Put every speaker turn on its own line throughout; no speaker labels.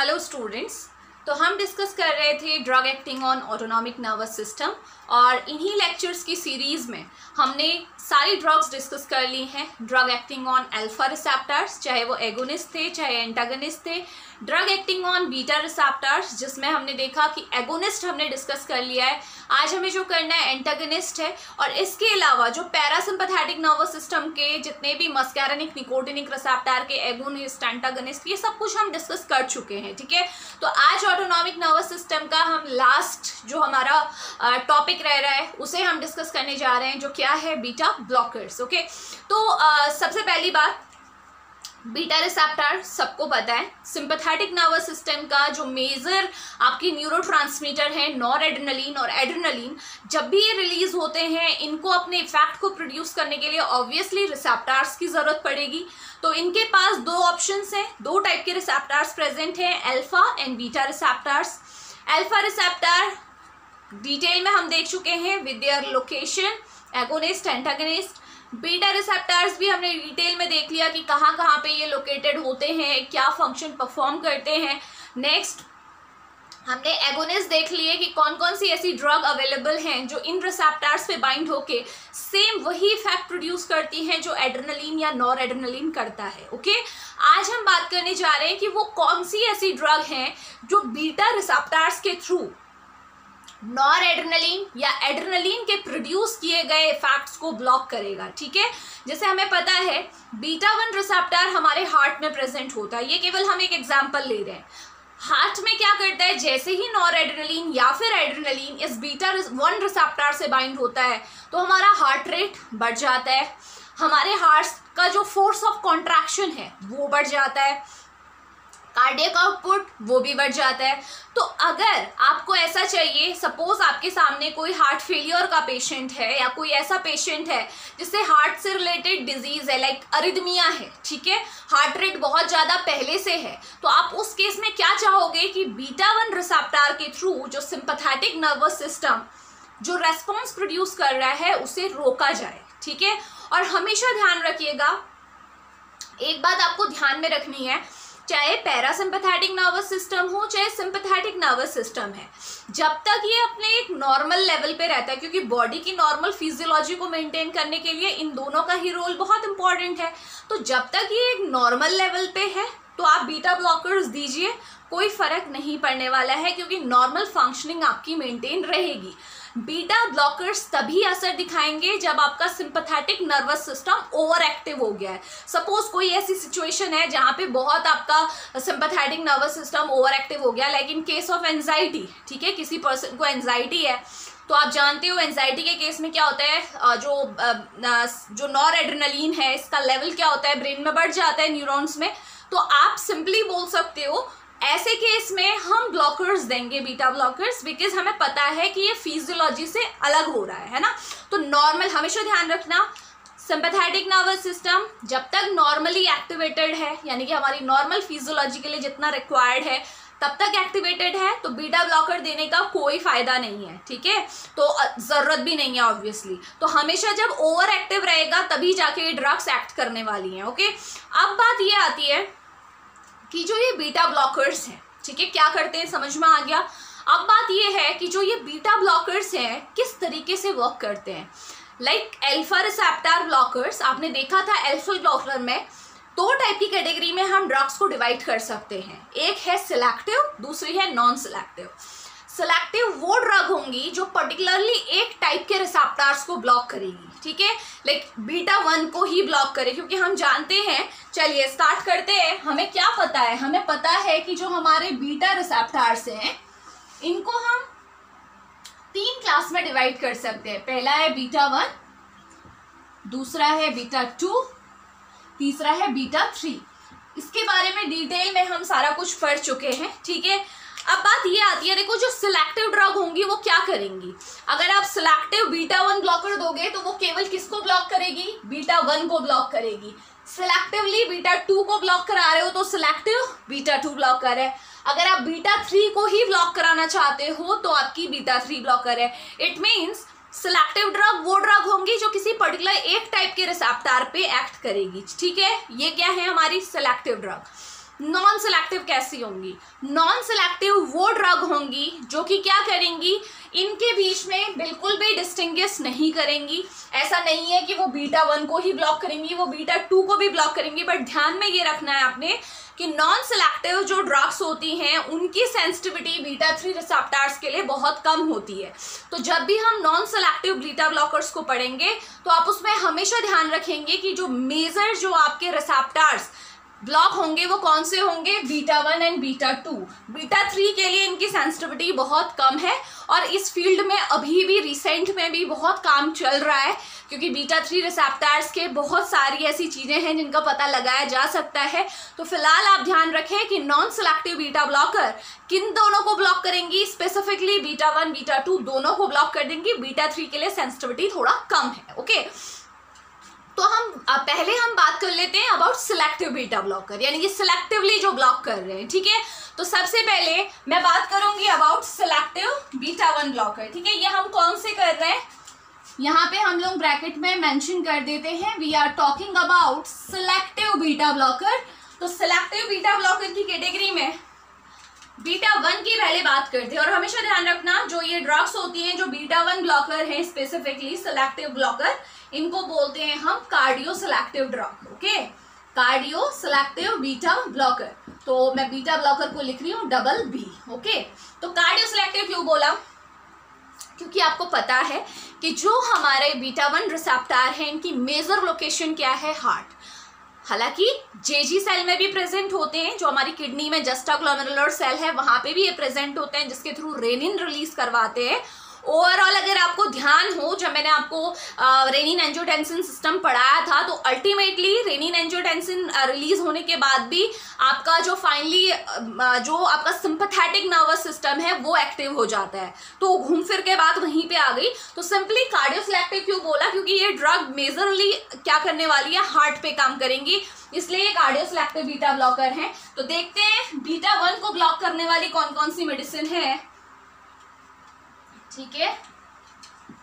Hello students तो हम discuss कर रहे थे drug acting on autonomic nervous system और इन्हीं लेक्चर्स की सीरीज़ में हमने सारी ड्रग्स डिस्कस कर ली हैं. Drug acting on alpha receptors चाहे वो एगोनिस्ट थे, चाहे एंटागनिस्ट थे drug acting on beta receptors जिसमें हमने देखा कि एगोनिस्ट हमने डिस्कस कर लिया है। आज हमें जो करना है एंटागनिस्ट है और इसके अलावा जो पैरासिम्पथेटिक नर्वस सिस्टम के जितने भी मस्कैरनिक निकोटिनिक रिसेप्टर के एगोनिस्ट एंटागनिस्ट ये सब कुछ हम डिस्कस कर चुके हैं ठीक है? तो आज ऑटोनॉमिक नर्वस सिस्टम का हम लास्ट जो हमारा टॉपिक रह रहा है उसे हम डिस्कस करने जा रहे हैं जो क्या है बीटा ब्लॉकर्स ओके तो आ, सबसे पहली बात बीटा रिसेप्टर, सबको पता है। सिंपथेटिक नर्वस सिस्टम का जो मेजर आपकी न्यूरो है नॉर एड्रेनलिन और एड्रेनलिन जब भी ये रिलीज़ होते हैं, इनको अपने इफ़ेक्ट को प्रोड्यूस करने के लिए ऑब्वियसली रिसेप्टार्स की ज़रूरत पड़ेगी। तो इनके पास दो ऑप्शन हैं, दो टाइप के रिसेप्टार्स प्रेजेंट हैं alpha and beta receptors alpha receptor detail में हम देख चुके हैं with their location agonist antagonist beta receptors भी हमने डिटेल में देख लिया कि कहाँ कहाँ पे ये लोकेटेड होते हैं, क्या फ़ंक्शन परफॉर्म करते हैं। नेक्स्ट हमने एगोनिस्ट देख लिए कि कौन कौन सी ऐसी ड्रग अवेलेबल हैं जो इन रिसेप्टर्स पे बाइंड होके सेम वही इफ़ेक्ट प्रोड्यूस करती हैं जो एड्रेनलिन या नॉर एड्रेनलिन करता है ओके आज हम बात करने जा रहे हैं कि वो कौन सी ऐसी ड्रग हैं जो बीटा रिसेप्टर्स के थ्रू नॉर एड्रेनलिन या एड्रेनलिन के प्रोड्यूस किए गए इफेक्ट्स को ब्लॉक करेगा, ठीक है? जैसे हमें पता है बीटा वन रिसेप्टर हमारे हार्ट में प्रेजेंट होता है। ये केवल हम एक एग्जांपल ले रहे हैं। हार्ट में क्या करता है? जैसे ही नॉर एड्रेनलिन या फिर एड्रेनलिन इस बीटा वन रिसेप्टर से बाइंड होता है तो हमारा हार्ट रेट बढ़ जाता है। हमारे हार्ट का जो फोर्स ऑफ़ कॉन्ट्रैक्शन है, वो बढ़ जाता है। कार्डियक आउटपुट वो भी बढ़ जाता है। तो अगर आपको ऐसा चाहिए सपोज़ आपके सामने कोई हार्ट फेलियर का पेशेंट है या कोई ऐसा पेशेंट है जिससे हार्ट से रिलेटेड डिज़ीज़ है लाइक अरिदमिया है, ठीक है? हार्ट रेट बहुत ज़्यादा पहले से है तो आप उस केस में क्या चाहोगे कि बीटा वन रिसेप्टर के थ्रू जो सिंपथेटिक नर्वस सिस्टम जो रेस्पॉन्स प्रोड्यूस कर रहा है, उसे रोका जाए, ठीक है? और हमेशा ध्यान रखिएगा, एक बात आपको ध्यान में रखनी है चाहे पैरासिम्पथेटिक नर्वस सिस्टम हो, चाहे सिंपथेटिक नर्वस सिस्टम है। जब तक ये अपने एक नॉर्मल लेवल पे रहता है, क्योंकि बॉडी की नॉर्मल फिजियोलॉजी को मेंटेन करने के लिए इन दोनों का ही रोल बहुत इंपॉर्टेंट है। तो जब तक ये एक नॉर्मल लेवल पे है तो आप बीटा ब्लॉकर्स दीजिए, कोई फ़र्क नहीं पड़ने वाला है, क्योंकि नॉर्मल फंक्शनिंग आपकी मेंटेन रहेगी। बीटा ब्लॉकर्स तभी असर दिखाएँगे जब आपका sympathetic nervous system over active हो गया है। सपोज़ कोई ऐसी सिचुएशन है जहाँ पे बहुत आपका sympathetic nervous system over active हो गया like in case of anxiety ठीक है? किसी पर्सन को एनजाइटी है तो आप जानते हो एनजाइटी के केस में क्या होता है? जो जो नॉर एड्रेनलिन है, इसका लेवल क्या होता है? ब्रेन में बढ़ जाता है न्यूरॉन्स में। तो आप सिंपली बोल सकते हो ऐसे केस में हम ब्लॉकर्स देंगे बीटा ब्लॉकर्स बिकॉज़ हमें पता है कि ये फिजियोलॉजी से अलग हो रहा है है ना? तो नॉर्मल हमेशा ध्यान रखना सिंपथेटिक नर्वस सिस्टम जब तक नॉर्मली एक्टिवेटेड है, यानी कि हमारी नॉर्मल फिजियोलॉजी के लिए जितना रिक्वायर्ड है, तब तक एक्टिवेटेड है तो बीटा ब्लॉकर देने का कोई फ़ायदा नहीं है, ठीक है? तो ज़रूरत भी नहीं है ऑब्वियसली तो हमेशा जब ओवर एक्टिव रहेगा, तभी जाके ये ड्रग्स एक्ट करने वाली हैं ओके अब बात ये आती है कि जो ये बीटा ब्लॉकर्स हैं, ठीक है, क्या करते हैं, समझ में आ गया? अब बात ये है कि जो ये बीटा ब्लॉकर्स हैं, किस तरीके से वर्क करते हैं? लाइक एल्फा रिसेप्टर ब्लॉकर्स आपने देखा था एल्फो ब्लॉकर में दो टाइप की कैटेगरी में हम ड्रग्स को डिवाइड कर सकते हैं। एक है सिलेक्टिव दूसरी है नॉन सिलेक्टिव सिलेक्टिव वो ड्रग होंगी जो पर्टिकुलरली एक टाइप के रिसेप्टर्स को ब्लॉक करेगी, ठीक है? लाइक बीटा वन को ही ब्लॉक करे, क्योंकि हम जानते हैं, चलिए स्टार्ट करते हैं, हमें क्या पता है? हमें पता है कि जो हमारे बीटा रिसेप्टर्स हैं, इनको हम तीन क्लास में डिवाइड कर सकते हैं। पहला है बीटा वन दूसरा है बीटा टू तीसरा है बीटा थ्री इसके बारे में डिटेल में हम सारा कुछ पढ़ चुके हैं, ठीक है? अब बात ये आती है, देखो जो सिलेक्टिव ड्रग होंगी, वो क्या करेंगी? अगर आप सिलेक्टिव बीटा वन ब्लॉकर दोगे तो वो केवल किसको ब्लॉक करेगी? बीटा वन को ब्लॉक करेगी। सिलेक्टिवली बीटा टू को ब्लॉक करा रहे हो तो सिलेक्टिव बीटा टू ब्लॉक करे अगर आप बीटा थ्री को ही ब्लॉक कराना चाहते हो तो आपकी बीटा थ्री ब्लॉकर है। इट मीन्स सिलेक्टिव ड्रग वो ड्रग होंगी जो किसी पर्टिकुलर एक टाइप के रिसेप्टर पे एक्ट करेगी। ठीक है? ये क्या है हमारी सिलेक्टिव ड्रग नॉन सिलेक्टिव कैसी होंगी? नॉन सिलेक्टिव वो ड्रग होंगी जो कि क्या करेंगी? इनके बीच में बिल्कुल भी डिस्टिंग्विश नहीं करेंगी। ऐसा नहीं है कि वो बीटा वन को ही ब्लॉक करेंगी, वो बीटा टू को भी ब्लॉक करेंगी बट ध्यान में ये रखना है आपने कि नॉन सिलेक्टिव जो ड्रग्स होती हैं, उनकी सेंसिटिविटी बीटा थ्री रिसेप्टार्स के लिए बहुत कम होती है। तो जब भी हम नॉन सिलेक्टिव बीटा ब्लॉकर्स को पढ़ेंगे तो आप उसमें हमेशा ध्यान रखेंगे कि जो मेजर जो आपके रिसेप्टार्स ब्लॉक होंगे वो कौन से होंगे? Beta one and beta two. Beta three के लिए इनकी सेंसिटिविटी बहुत कम है और इस फ़ील्ड में अभी भी रिसेंट में भी बहुत काम चल रहा है, क्योंकि बीटा थ्री रिसेप्टार्स के बहुत सारी ऐसी चीज़ें हैं जिनका पता लगाया जा सकता है। तो फ़िलहाल आप ध्यान रखें कि नॉन सिलेक्टिव बीटा ब्लॉकर किन दोनों को ब्लॉक करेंगी? Specifically beta one, beta two दोनों को ब्लॉक कर देंगी। बीटा थ्री के लिए सेंसिटिविटी थोड़ा कम है ओके तो हम पहले हम बात कर लेते हैं अबाउट सिलेक्टिव बीटा ब्लॉकर यानी कि सिलेक्टिवली जो ब्लॉक कर रहे हैं, ठीक है? तो सबसे पहले मैं बात करूँगी about selective beta one blocker ठीक है? ये हम कौन से कर रहे हैं? यहाँ पे हम लोग ब्रैकेट में मेंशन कर देते हैं we are talking about selective beta blocker तो सिलेक्टिव बीटा ब्लॉकर की कैटेगरी में बीटा वन की पहले बात करते हैं, और हमेशा ध्यान रखना, जो ये ड्रग्स होती हैं, जो बीटा वन ब्लॉकर है स्पेसिफिकली सिलेक्टिव ब्लॉकर इनको बोलते हैं हम cardio selective drug okay cardio selective beta blocker तो मैं बीटा ब्लॉकर को लिख रही हूँ डबल बी ओके तो कार्डियो सिलेक्टिव क्यों बोला? क्योंकि आपको पता है कि जो हमारे बीटा वन रिसेप्टार हैं, इनकी मेजर लोकेशन क्या है? हार्ट हालाँकि जेजी सेल में भी प्रेजेंट होते हैं, जो हमारी किडनी में जस्टा ग्लोमेरुलर सेल है, वहाँ पे भी ये प्रेजेंट होते हैं, जिसके थ्रू रेनिन रिलीज़ करवाते हैं। ओवरऑल अगर आपको ध्यान हो, जब मैंने आपको रेनिन एंजियोटेंसिन सिस्टम पढ़ाया था तो अल्टीमेटली रेनिन एंजियोटेंसिन रिलीज़ होने के बाद भी आपका जो फाइनली जो आपका सिंपथेटिक नर्वस सिस्टम है, वो एक्टिव हो जाता है। तो घूम फिर के बाद वहीं पे आ गई। तो सिंपली कार्डियोसिलेक्टिव क्यों बोला? क्योंकि ये ड्रग मेजरली क्या करने वाली है? हार्ट पे काम करेंगी। इसलिए ये कार्डियोसिलेक्टिव बीटा ब्लॉकर हैं। तो देखते हैं बीटा वन को ब्लॉक करने वाली कौन कौन सी मेडिसिन है? ठीक है?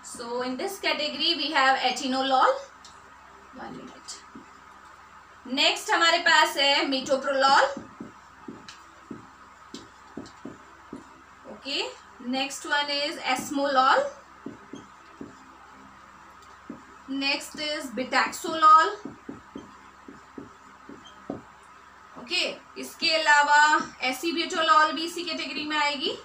So in this category we have atenolol one minute next हमारे पास है metoprolol okay next one is esmolol next is betaxolol okay इसके अलावा एसीब्यूटोलॉल भी इसी कैटेगरी में आएगी.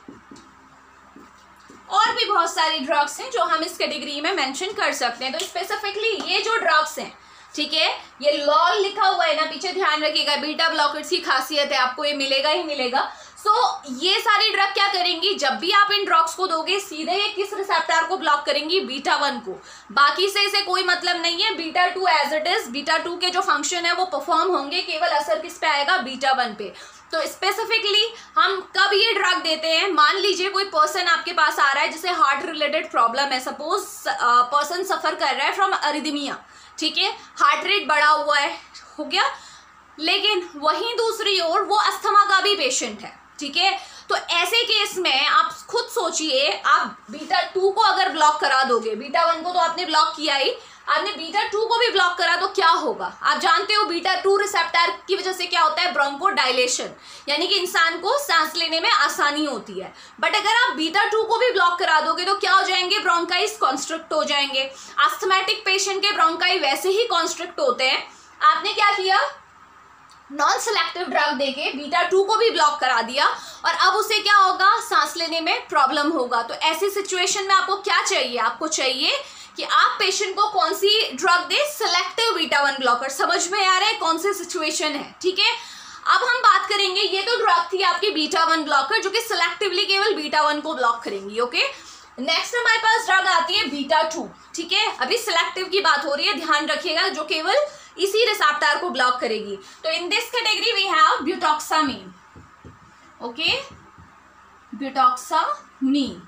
और भी बहुत सारी ड्रग्स हैं जो हम इस कैटेगरी में मेंशन कर सकते हैं। तो स्पेसिफिकली ये जो ड्रग्स हैं ठीक है? ये लॉल लिखा हुआ है ना पीछे ध्यान रखिएगा बीटा ब्लॉकर्स की खासियत है आपको ये मिलेगा ही मिलेगा। सो so, ये सारी ड्रग क्या करेंगी? जब भी आप इन ड्रग्स को दोगे सीधे ये किस रिसेप्टर को ब्लॉक करेंगी? बीटा वन को। बाकी से इसे कोई मतलब नहीं है। Beta two as it is beta two के जो फ़ंक्शन है वो परफॉर्म होंगे केवल असर किस पे आएगा? बीटा वन पे। तो स्पेसिफिकली हम कब ये ड्रग देते हैं? मान लीजिए कोई पर्सन आपके पास आ रहा है जिसे हार्ट रिलेटेड प्रॉब्लम है। सपोज़ पर्सन सफ़र कर रहा है फ्रॉम अरिदमिया ठीक है? हार्ट रेट बढ़ा हुआ है, हो गया? लेकिन वहीं दूसरी ओर वो अस्थमा का भी पेशेंट है, ठीक है? तो ऐसे केस में आप खुद सोचिए, आप बीटा टू को अगर ब्लॉक करा दोगे बीटा वन को तो आपने ब्लॉक किया ही आपने बीटा टू को भी ब्लॉक करा तो क्या होगा? आप जानते हो बीटा टू रिसेप्टर की वजह से क्या होता है? ब्रोंको डायलेशन यानी कि इंसान को सांस लेने में आसानी होती है। बट अगर आप बीटा टू को भी ब्लॉक करा दोगे तो क्या हो जाएँगे? ब्रोंकाइज कॉन्स्ट्रक्ट हो जाएँगे। आस्थमेटिक पेशेंट के ब्रोंकाई वैसे ही कॉन्स्ट्रक्ट होते हैं। आपने क्या किया? नॉन सेलेक्टिव ड्रग देके बीटा टू को भी ब्लॉक करा दिया और अब उसे क्या होगा? सांस लेने में प्रॉब्लम होगा। तो ऐसी सिचुएशन में आपको क्या चाहिए? आपको चाहिए कि आप पेशेंट को कौन सी ड्रग दे? सिलेक्टिव बीटा वन ब्लॉकर समझ में आ रहा है कौन सी सिचुएशन है, ठीक है? अब हम बात करेंगे, ये तो ड्रग थी आपकी बीटा वन ब्लॉकर जो कि सिलेक्टिवली केवल बीटा वन को ब्लॉक करेंगी ओके नेक्स्ट हमारे पास ड्रग आती है बीटा टू ठीक है? अभी सिलेक्टिव की बात हो रही है, ध्यान रखिएगा, जो केवल इसी रिसेप्टर को ब्लॉक करेगी। तो in this category we have butoxamine okay butoxamine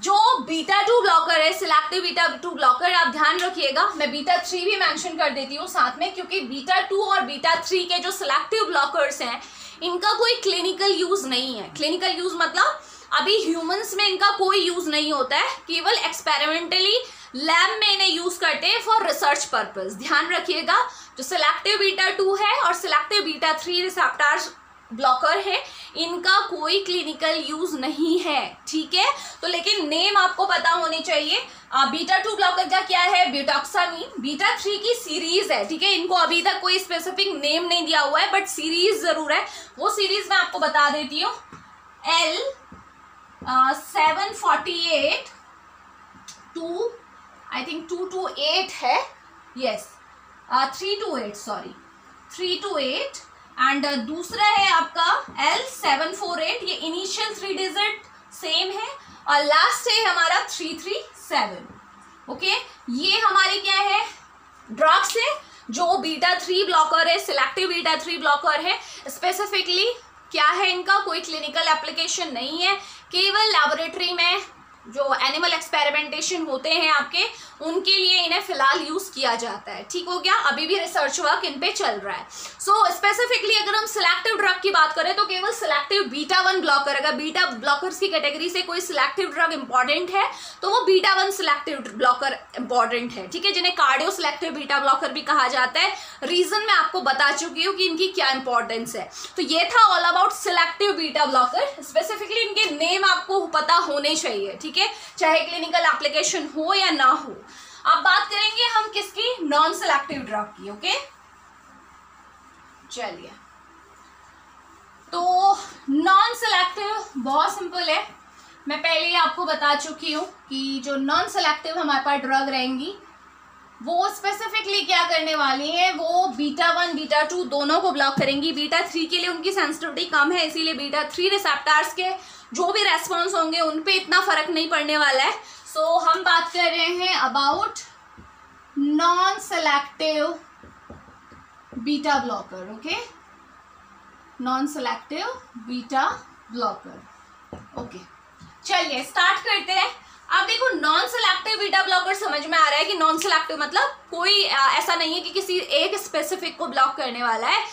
जो बीटा टू ब्लॉकर है सिलेक्टिव बीटा टू ब्लॉकर आप ध्यान रखिएगा। मैं बीटा थ्री भी मेंशन कर देती हूँ साथ में, क्योंकि बीटा टू और बीटा थ्री के जो सिलेक्टिव ब्लॉकर्स हैं, इनका कोई क्लिनिकल यूज़ नहीं है। क्लिनिकल यूज़ मतलब अभी ह्यूमंस में इनका कोई यूज़ नहीं होता है, केवल एक्सपेरिमेंटली लैब में इन्हें यूज़ करते हैं फॉर रिसर्च पर्पज ध्यान रखिएगा, जो सिलेक्टिव बीटा टू है और selective beta three receptors blocker है इनका कोई क्लिनिकल यूज़ नहीं है ठीक है? तो लेकिन नेम आपको पता होनी चाहिए आ, बीटा टू ब्लॉकर का क्या है? ब्यूटॉक्सामीन बीटा थ्री की सीरीज़ है ठीक है? इनको अभी तक कोई स्पेसिफिक नेम नहीं दिया हुआ है बट सीरीज़ ज़रूर है। वो सीरीज़ मैं आपको बता देती हूँ। L seven forty eight two I think two two eight है। Yes three two eight sorry three two eight and दूसरा है आपका एल सेवन फोर एट ये इनिशियल थ्री डिजिट सेम है। और लास्ट है हमारा थ्री थ्री सेवन ओके ये हमारे क्या है? ड्रग्स है, जो बीटा थ्री ब्लॉकर है सिलेक्टिव बीटा थ्री ब्लॉकर है। स्पेसिफिकली क्या है इनका? कोई क्लिनिकल एप्लीकेशन नहीं है। केवल लेबोरेटरी में जो एनिमल एक्सपेरिमेंटेशन होते हैं आपके उनके लिए इन्हें फ़िलहाल यूज़ किया जाता है। ठीक हो गया? अभी भी रिसर्च वर्क इन पे चल रहा है। सो so, स्पेसिफिकली अगर हम सिलेक्टिव ड्रग की बात करें तो केवल सिलेक्टिव बीटा वन ब्लॉकर अगर बीटा ब्लॉकर्स की कैटेगरी से कोई सिलेक्टिव ड्रग इंपॉर्टेंट है तो वो beta one selective blocker important है। ठीक है? जिन्हें कार्डियो सिलेक्टिव बीटा ब्लॉकर भी कहा जाता है। रीजन मैं आपको बता चुकी हूँ कि इनकी क्या इंपॉर्टेंस है। तो ये था all about selective beta blocker specifically इनके नेम आपको पता होने चाहिए। ठीक है? चाहे क्लिनिकल एप्लीकेशन हो या ना हो। अब बात करेंगे हम किसकी? नॉन सिलेक्टिव ड्रग की ओके चलिए। तो नॉन सिलेक्टिव बहुत सिंपल है। मैं पहले आपको बता चुकी हूँ कि जो नॉन सिलेक्टिव हमारे पास ड्रग रहेंगी, वो स्पेसिफिकली क्या करने वाली है? वो बीटा वन बीटा टू दोनों को ब्लॉक करेंगी। बीटा थ्री के लिए उनकी सेंसिटिविटी कम है, इसीलिए बीटा थ्री रिसेप्टार्स के जो भी रेस्पॉन्स होंगे, उन पर इतना फ़र्क नहीं पड़ने वाला है। सो so, हम बात कर रहे हैं about non selective beta blocker okay non selective beta blocker okay चलिए स्टार्ट करते हैं। अब देखो नॉन सेलेक्टिव बीटा ब्लॉकर समझ में आ रहा है कि नॉन सेलेक्टिव मतलब कोई ऐसा नहीं है कि किसी एक स्पेसिफिक को ब्लॉक करने वाला है।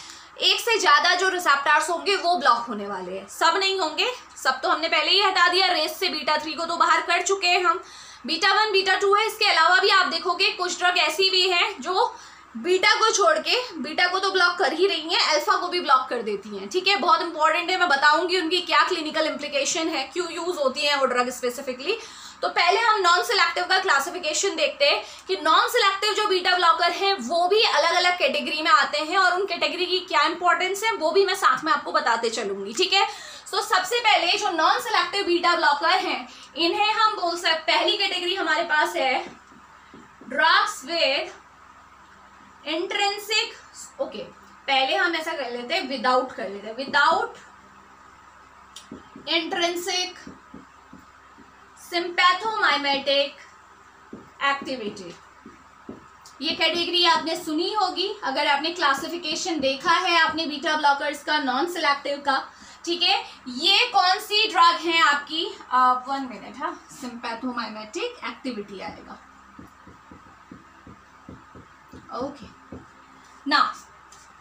एक से ज़्यादा जो रिसेप्टार्स होंगे वो ब्लॉक होने वाले हैं। सब नहीं होंगे? सब तो हमने पहले ही हटा दिया रेस से बीटा थ्री को तो बाहर कर चुके हैं हम। बीटा वन बीटा टू है, इसके अलावा भी आप देखोगे कुछ ड्रग ऐसी भी हैं जो बीटा को छोड़ के बीटा को तो ब्लॉक कर ही रही हैं अल्फ़ा को भी ब्लॉक कर देती हैं, ठीक है? बहुत इंपॉर्टेंट है, मैं बताऊँगी उनकी क्या क्लिनिकल इंप्लीकेशन है, क्यों यूज़ होती है वो ड्रग स्पेसिफिकली तो पहले हम नॉन सिलेक्टिव का क्लासिफिकेशन देखते हैं कि नॉन सिलेक्टिव जो बीटा ब्लॉकर हैं, वो भी अलग अलग कैटेगरी में आते हैं और उन कैटेगरी की क्या इंपॉर्टेंस है, वो भी मैं साथ में आपको बताते चलूँगी, ठीक है? सो so, सबसे पहले जो नॉन सिलेक्टिव बीटा ब्लॉकर हैं इन्हें हम बोल सकते पहली कैटेगरी हमारे पास है ड्रग्स विद इंट्रेंसिक ओके पहले हम ऐसा कर लेते हैं विदाउट कर लेते हैं विदाउट इंट्रेंसिक सिंपैथोमाइमेटिक एक्टिविटी ये कैटेगरी आपने सुनी होगी अगर आपने क्लासिफिकेशन देखा है आपने बीटा ब्लॉकर्स का नॉन सिलेक्टिव का ठीक है? ये कौन सी ड्रग है आपकी? वन मिनट हाँ? सिंपैथोमाइमेटिक एक्टिविटी आएगा। ओके ना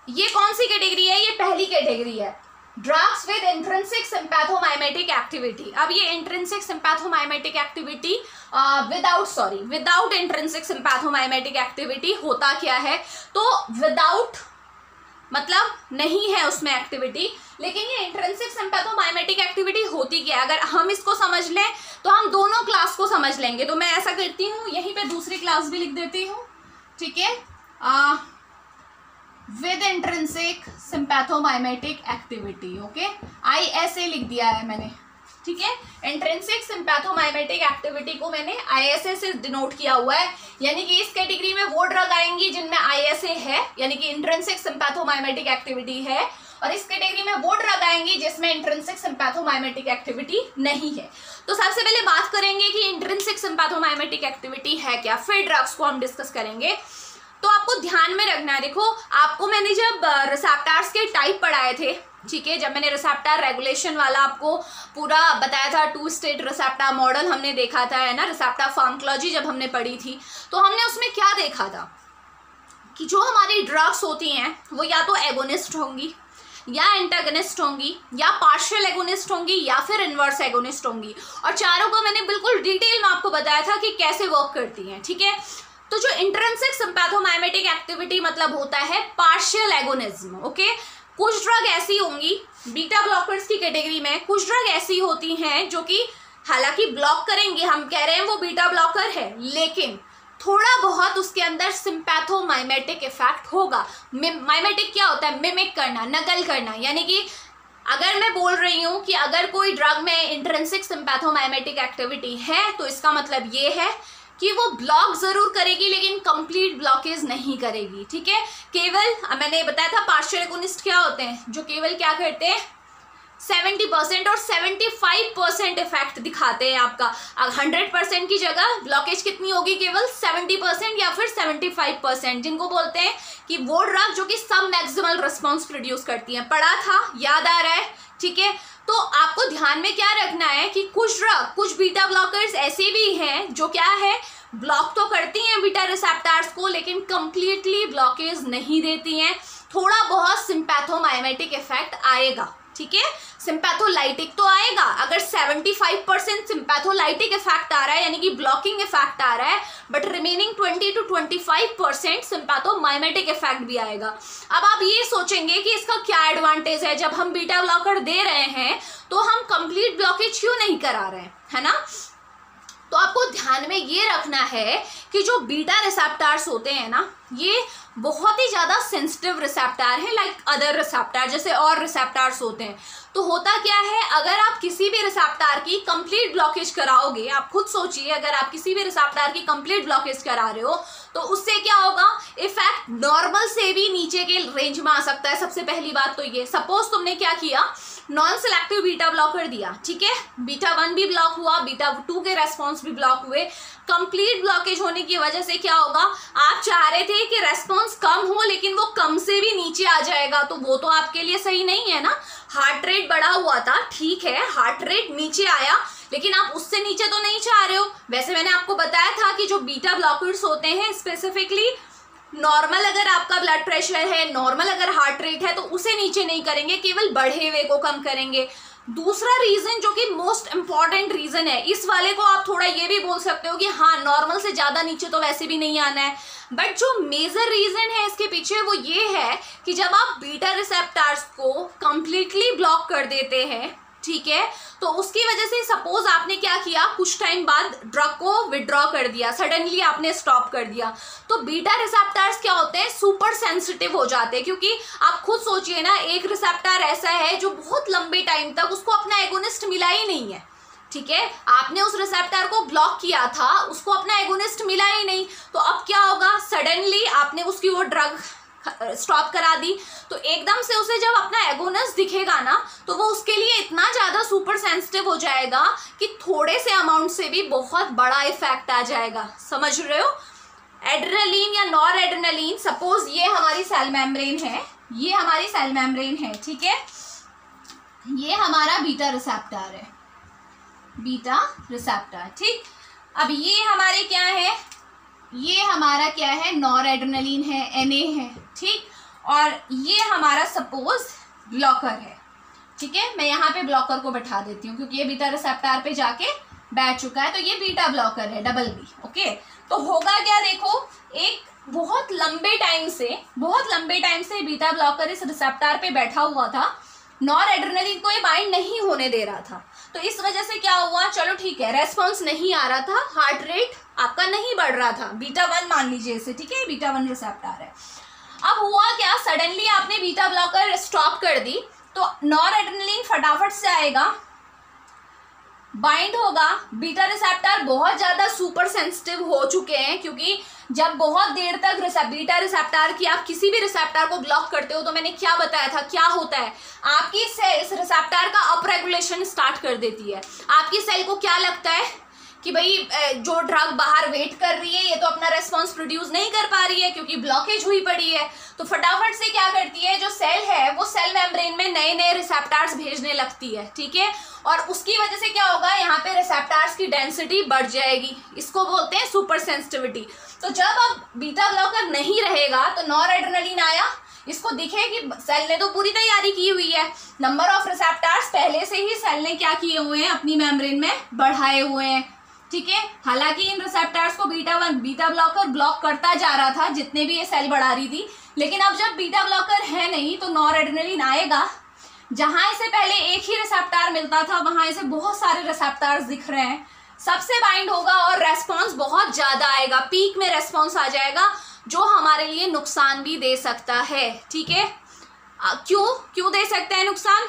ये कौन सी कैटेगरी है? ये पहली कैटेगरी है। Drugs with intrinsic sympathomimetic activity अब ये intrinsic sympathomimetic activity without sorry without intrinsic sympathomimetic activity होता क्या है? तो विदाउट मतलब नहीं है उसमें एक्टिविटी लेकिन ये इंट्रेंसिक सिंपैथोमाइमेटिक एक्टिविटी होती क्या है? अगर हम इसको समझ लें तो हम दोनों क्लास को समझ लेंगे। तो मैं ऐसा करती हूँ, यहीं पे दूसरी क्लास भी लिख देती हूँ। ठीक है? With intrinsic sympathomimetic activity okay I S A लिख दिया है मैंने। ठीक है? इंट्रेंसिक सिंपैथोमाइमेटिक एक्टिविटी को मैंने आई एस ए से डिनोट किया हुआ है। यानी कि इस कैटेगरी में वो ड्रग आएँगी जिनमें आई एस ए है, यानी कि इंट्रेंसिक सिंपैथोमाइमेटिक एक्टिविटी है। और इस कैटेगरी में वो ड्रग आएँगी जिसमें इंट्रेंसिक सिंपैथोमाइमेटिक एक्टिविटी नहीं है। तो सबसे पहले बात करेंगे कि इंट्रेंसिक सिंपैथोमाइमेटिक एक्टिविटी है क्या। फिर ड्रग्स को हम डिस्कस करेंगे। तो आपको ध्यान में रखना है। देखो, आपको मैंने जब रिसेप्टार्स के टाइप पढ़ाए थे ठीक है, जब मैंने रिसेप्टार रेगुलेशन वाला आपको पूरा बताया था टू स्टेट रिसेप्टार मॉडल हमने देखा था, है ना? रिसेप्टार फार्मकोलॉजी जब हमने पढ़ी थी तो हमने उसमें क्या देखा था? कि जो हमारी ड्रग्स होती हैं, वो या तो एगोनिस्ट होंगी, या एंटागनिस्ट होंगी, या पार्शियल एगोनिस्ट होंगी, या फिर इन्वर्स एगोनिस्ट होंगी। और चारों को मैंने बिल्कुल डिटेल में आपको बताया था कि कैसे वर्क करती हैं, ठीक है? तो जो इंट्रेंसिक सिंपैथोमाइमेटिक एक्टिविटी मतलब होता है पार्शियल एगोनिज्म ओके कुछ ड्रग ऐसी होंगी बीटा ब्लॉकर्स की कैटेगरी में कुछ ड्रग ऐसी होती हैं जो कि हालाँकि ब्लॉक करेंगे, हम कह रहे हैं वो बीटा ब्लॉकर है, लेकिन थोड़ा बहुत उसके अंदर सिंपैथोमाइमेटिक इफ़ेक्ट होगा। माइमेटिक क्या होता है? मिमिक करना नकल करना। यानी कि अगर मैं बोल रही हूँ कि अगर कोई ड्रग में इंट्रेंसिक सिंपैथोमाइमेटिक एक्टिविटी है तो इसका मतलब ये है कि वो ब्लॉक ज़रूर करेगी, लेकिन कंप्लीट ब्लॉकेज नहीं करेगी, ठीक है? केवल मैंने बताया था पार्शियल एकोनिस्ट क्या होते हैं, जो केवल क्या करते हैं? सेवेंटी परसेंट और सेवेंटी फाइव परसेंट इफ़ेक्ट दिखाते हैं आपका। हंड्रेड परसेंट की जगह ब्लॉकेज कितनी होगी केवल? सेवेंटी परसेंट या फिर सेवेंटी फाइव परसेंट जिनको बोलते हैं कि वो ड्रग जो कि सब मैक्सिमल रिस्पॉन्स प्रोड्यूस करती हैं। पढ़ा था, याद आ रहा है, ठीक है? तो आपको ध्यान में क्या रखना है कि कुछ ड्रग कुछ बीटा ब्लॉकर्स ऐसे भी हैं जो क्या है ब्लॉक तो करती हैं बीटा रिसेप्टार्स को, लेकिन कंप्लीटली ब्लॉकेज नहीं देती हैं। थोड़ा बहुत सिंपैथोमाइमेटिक इफ़ेक्ट आएगा। ठीक है? सिंपैथोलाइटिक तो आएगा। अगर 75 परसेंट सिंपैथोलाइटिक इफ़ेक्ट आ रहा है, यानी कि ब्लॉकिंग इफ़ेक्ट आ रहा है but remaining 20 to 25 percent sympathomimetic effect भी आएगा। अब आप ये सोचेंगे कि इसका क्या एडवांटेज है? जब हम बीटा ब्लॉकर दे रहे हैं तो हम कंप्लीट ब्लॉकेज क्यों नहीं करा रहे हैं? है ना? तो आपको ध्यान में ये रखना है कि जो बीटा रिसेप्टार्स होते हैं ना, ये बहुत ही ज़्यादा सेंसिटिव रिसेप्टार हैं लाइक अदर रिसेप्टार जैसे और रिसेप्टार्स होते हैं। तो होता क्या है, अगर आप किसी भी रिसेप्टार की कंप्लीट ब्लॉकेज कराओगे, आप खुद सोचिए, अगर आप किसी भी रिसेप्टार की कंप्लीट ब्लॉकेज करा रहे हो तो उससे क्या होगा? इफ़ेक्ट नॉर्मल से भी नीचे के रेंज में आ सकता है। सबसे पहली बात तो ये। सपोज़ तुमने क्या किया नॉन सेलेक्टिव बीटा ब्लॉकर दिया, ठीक है? बीटा वन भी ब्लॉक हुआ बीटा टू के रेस्पॉन्स भी ब्लॉक हुए। कंप्लीट ब्लॉकेज होने की वजह से क्या होगा? आप चाह रहे थे कि रेस्पॉन्स कम हो, लेकिन वो कम से भी नीचे आ जाएगा तो वो तो आपके लिए सही नहीं है ना? हार्ट रेट बढ़ा हुआ था, ठीक है हार्ट रेट नीचे आया, लेकिन आप उससे नीचे तो नहीं चाह रहे हो। वैसे मैंने आपको बताया था कि जो बीटा ब्लॉकर्स होते हैं स्पेसिफिकली नॉर्मल अगर आपका ब्लड प्रेशर है नॉर्मल अगर हार्ट रेट है तो उसे नीचे नहीं करेंगे, केवल बढ़े हुए को कम करेंगे। दूसरा रीजन जो कि मोस्ट इंपॉर्टेंट रीजन है, इस वाले को आप थोड़ा ये भी बोल सकते हो कि हाँ नॉर्मल से ज़्यादा नीचे तो वैसे भी नहीं आना है। बट जो मेजर रीजन है इसके पीछे, वो ये है कि जब आप बीटा रिसेप्टार्स को कंप्लीटली ब्लॉक कर देते हैं ठीक है? तो उसकी वजह से सपोज़ आपने क्या किया? कुछ टाइम बाद ड्रग को विड्रॉ कर दिया। सडनली आपने स्टॉप कर दिया। तो बीटा रिसेप्टार्स क्या होते हैं? सुपर सेंसिटिव हो जाते हैं क्योंकि आप खुद सोचिए ना, एक रिसेप्टर ऐसा है जो बहुत लंबे टाइम तक उसको अपना एगोनिस्ट मिला ही नहीं है। ठीक है? आपने उस रिसेप्टर को ब्लॉक किया था, उसको अपना एगोनिस्ट मिला ही नहीं। तो अब क्या होगा? सडनली आपने उसकी वो ड्रग स्टॉप करा दी। तो एकदम से उसे जब अपना एगोनस दिखेगा ना तो वो उसके लिए इतना ज़्यादा सुपर सेंसिटिव हो जाएगा कि थोड़े से अमाउंट से भी बहुत बड़ा इफ़ेक्ट आ जाएगा। समझ रहे हो? एड्रेनलिन या नॉर एड्रेनलिन सपोज़ ये हमारी सेल मेम्ब्रेन है। ये हमारी सेल मेम्ब्रेन है, ठीक है? ये हमारा बीटा रिसेप्टर है। बीटा रिसेप्टर ठीक? अब ये हमारे क्या है? ये हमारा क्या है? नॉर एड्रेनलिन है एनए है, ठीक? और ये हमारा सपोज़ ब्लॉकर है, ठीक है? मैं यहाँ पे ब्लॉकर को बैठा देती हूँ, क्योंकि ये बीटा रिसेप्टार पे जाके बैठ चुका है तो ये बीटा ब्लॉकर है डबल बी ओके तो होगा क्या देखो, एक बहुत लंबे टाइम से, बहुत लंबे टाइम से बीटा ब्लॉकर इस रिसेप्टार पे बैठा हुआ था नॉर एड्रेनलिन को ये बाइंड नहीं होने दे रहा था। तो इस वजह से क्या हुआ? चलो ठीक है रेस्पॉन्स नहीं आ रहा था हार्ट रेट आपका नहीं बढ़ रहा था। बीटा वन मान लीजिए इसे, ठीक है? बीटा वन रिसेप्टर है। अब हुआ क्या? सडनली आपने बीटा ब्लॉकर स्टॉप कर दी तो नॉर एड्रेनलिन फटाफट से आएगा। बाइंड होगा। बीटा रिसेप्टर बहुत ज़्यादा सुपर सेंसिटिव हो चुके हैं, क्योंकि जब बहुत देर तक बीटा रिसेप्टर की आप किसी भी रिसेप्टर को ब्लॉक करते हो तो मैंने क्या बताया था? क्या होता है? आपकी सेल इस रिसेप्टर का अपरेगुलेशन स्टार्ट कर देती है। आपकी सेल को क्या लगता है? कि भाई जो ड्रग बाहर वेट कर रही है, ये तो अपना रेस्पॉन्स प्रोड्यूस नहीं कर पा रही है क्योंकि ब्लॉकेज हुई पड़ी है। तो फटाफट से क्या करती है, जो सेल है, वो सेल मेम्ब्रेन में नए नए रिसेप्टार्स भेजने लगती है, ठीक है? और उसकी वजह से क्या होगा, यहाँ पे रिसेप्टार्स की डेंसिटी बढ़ जाएगी। इसको बोलते हैं सुपर सेंसिटिविटी तो जब अब बीटा ब्लॉकर नहीं रहेगा तो नॉर एड्रेनलिन आया। इसको दिखे कि सेल ने तो पूरी तैयारी की हुई है। नंबर ऑफ़ रिसेप्टार्स पहले से ही सेल ने क्या किए हुए हैं, अपनी मेम्ब्रेन में बढ़ाए हुए हैं। ठीक है? हालाँकि इन रिसेप्टार्स को beta one beta blocker block करता जा रहा था, जितने भी ये सेल बढ़ा रही थी। लेकिन अब जब बीटा ब्लॉकर है नहीं तो नॉर आएगा। जहाँ इसे पहले एक ही रिसेप्टार मिलता था, वहाँ इसे बहुत सारे रिसेप्टार्स दिख रहे हैं। सबसे बाइंड होगा और रेस्पॉन्स बहुत ज़्यादा आएगा। पीक में रेस्पॉन्स आ जाएगा, जो हमारे लिए नुकसान भी दे सकता है। ठीक है? क्यों? क्यों दे सकते हैं नुकसान?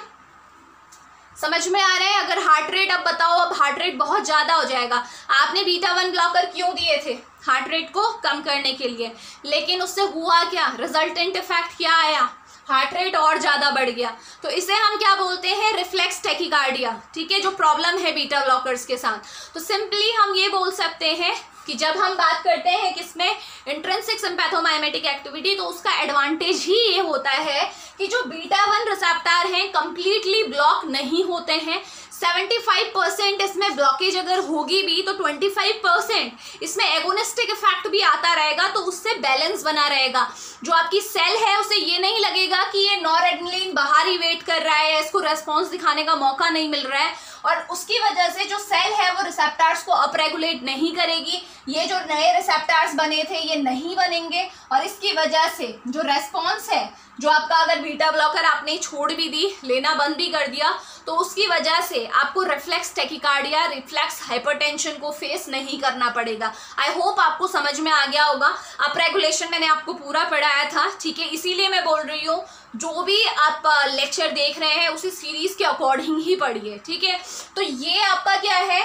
समझ में आ रहा है? अगर हार्ट रेट अब बताओ, अब हार्ट रेट बहुत ज़्यादा हो जाएगा। आपने बीटा वन ब्लॉकर क्यों दिए थे? हार्ट रेट को कम करने के लिए। लेकिन उससे हुआ क्या? रिजल्टेंट इफ़ेक्ट क्या आया? हार्ट रेट और ज़्यादा बढ़ गया। तो इसे हम क्या बोलते हैं? रिफ्लेक्स टेकिकार्डिया ठीक है, जो प्रॉब्लम है बीटा ब्लॉकर्स के साथ। तो सिंपली हम ये बोल सकते हैं कि जब हम बात करते हैं किसमें इंट्रेंसिक सिंपैथोमाइमेटिक एक्टिविटी तो उसका एडवांटेज ही ये होता है कि जो बीटा वन रिसेप्टार हैं कंप्लीटली ब्लॉक नहीं होते हैं। 75 परसेंट इसमें ब्लॉकेज अगर होगी भी तो 25 परसेंट इसमें एगोनिस्टिक इफ़ेक्ट भी आता रहेगा तो उससे बैलेंस बना रहेगा। जो आपकी सेल है, उसे ये नहीं लगेगा कि ये नॉर एडनलिन बाहर ही वेट कर रहा है इसको रेस्पॉन्स दिखाने का मौका नहीं मिल रहा है। और उसकी वजह से जो सेल है, वो रिसेप्टार्स को अपरेगुलेट नहीं करेगी। ये जो नए रिसेप्टार्स बने थे, ये नहीं बनेंगे। और इसकी वजह से जो रेस्पॉन्स है जो आपका अगर बीटा ब्लॉकर आपने छोड़ भी दी, लेना बंद भी कर दिया तो उसकी वजह से आपको रिफ्लेक्स टेकिकार्डिया रिफ्लेक्स हाइपरटेंशन को फेस नहीं करना पड़ेगा। आई होप आपको समझ में आ गया होगा। आप रेगुलेशन मैंने आपको पूरा पढ़ाया था, ठीक है? इसीलिए मैं बोल रही हूँ, जो भी आप लेक्चर देख रहे हैं, उसी सीरीज़ के अकॉर्डिंग ही पढ़िए, ठीक है? तो ये आपका क्या है?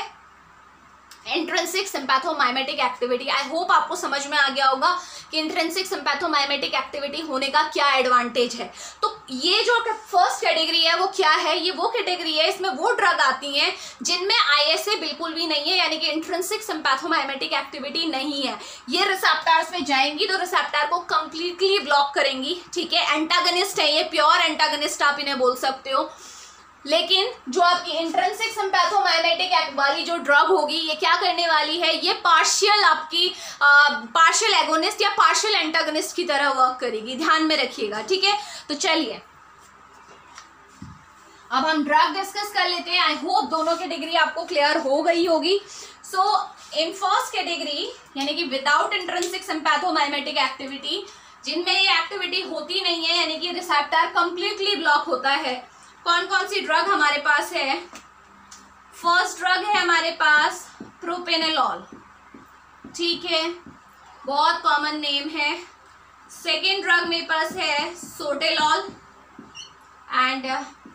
Intrinsic sympathomimetic activity I hope आपको समझ में आ गया होगा कि इंट्रेंसिक सिंपैथोमाइमेटिक एक्टिविटी होने का क्या एडवांटेज है। तो ये जो फ़र्स्ट कैटेगरी है, वो क्या है? ये वो कैटेगरी है, इसमें वो ड्रग आती हैं जिनमें आईएसए बिल्कुल भी नहीं है, यानी कि इंट्रेंसिक सिंपैथोमाइमेटिक एक्टिविटी नहीं है। ये रिसेप्टार्स में जाएँगी तो रिसेप्टार को कंप्लीटली ब्लॉक करेंगी, ठीक है? एंटागनिस्ट है ये प्योर एंटागनिस्ट आप इन्हें बोल सकते हो। लेकिन जो आपकी इंट्रेंसिक सिंपैथोमाइमेटिक वाली जो ड्रग होगी, ये क्या करने वाली है? ये पार्शियल आपकी पार्शियल एगोनिस्ट या पार्शियल एंटागनिस्ट की तरह वर्क करेगी। ध्यान में रखिएगा, ठीक है? तो चलिए। अब हम ड्रग डिस्कस कर लेते हैं। आई होप दोनों कैटेगरी आपको क्लियर हो गई होगी। सो इन फ़र्स्ट कैटेगरी यानी कि विदाउट इंट्रेंसिक सिंपैथोमाइमेटिक एक्टिविटी जिनमें ये एक्टिविटी होती नहीं है, यानी कि रिसेप्टर कंप्लीटली ब्लॉक होता है कौन कौन सी ड्रग हमारे पास है? फ़र्स्ट ड्रग है हमारे पास प्रोपेनेलॉल ठीक है? बहुत कॉमन नेम है. सेकेंड ड्रग मेरे पास है sotalol and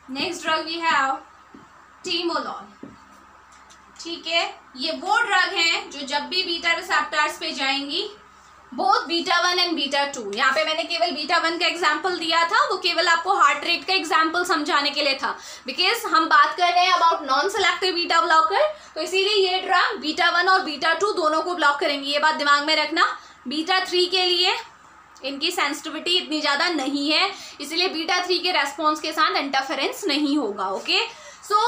next drug we have timolol ठीक है? ये वो ड्रग हैं जो जब भी बीटा रिसेप्टर्स पे जाएँगी both beta one and beta two यहाँ पे मैंने केवल बीटा वन का एग्ज़ाम्पल दिया था, वो केवल आपको हार्ट रेट का एग्ज़ाम्पल समझाने के लिए था। बिकॉज़ हम बात कर रहे हैं about non selective beta blocker तो इसीलिए ये ड्रग बीटा वन और बीटा टू दोनों को ब्लॉक करेंगी। ये बात दिमाग में रखना। बीटा थ्री के लिए इनकी सेंसिटिविटी इतनी ज़्यादा नहीं है, इसलिए बीटा थ्री के रेस्पॉन्स के साथ इंटरफेरेंस नहीं होगा ओके सो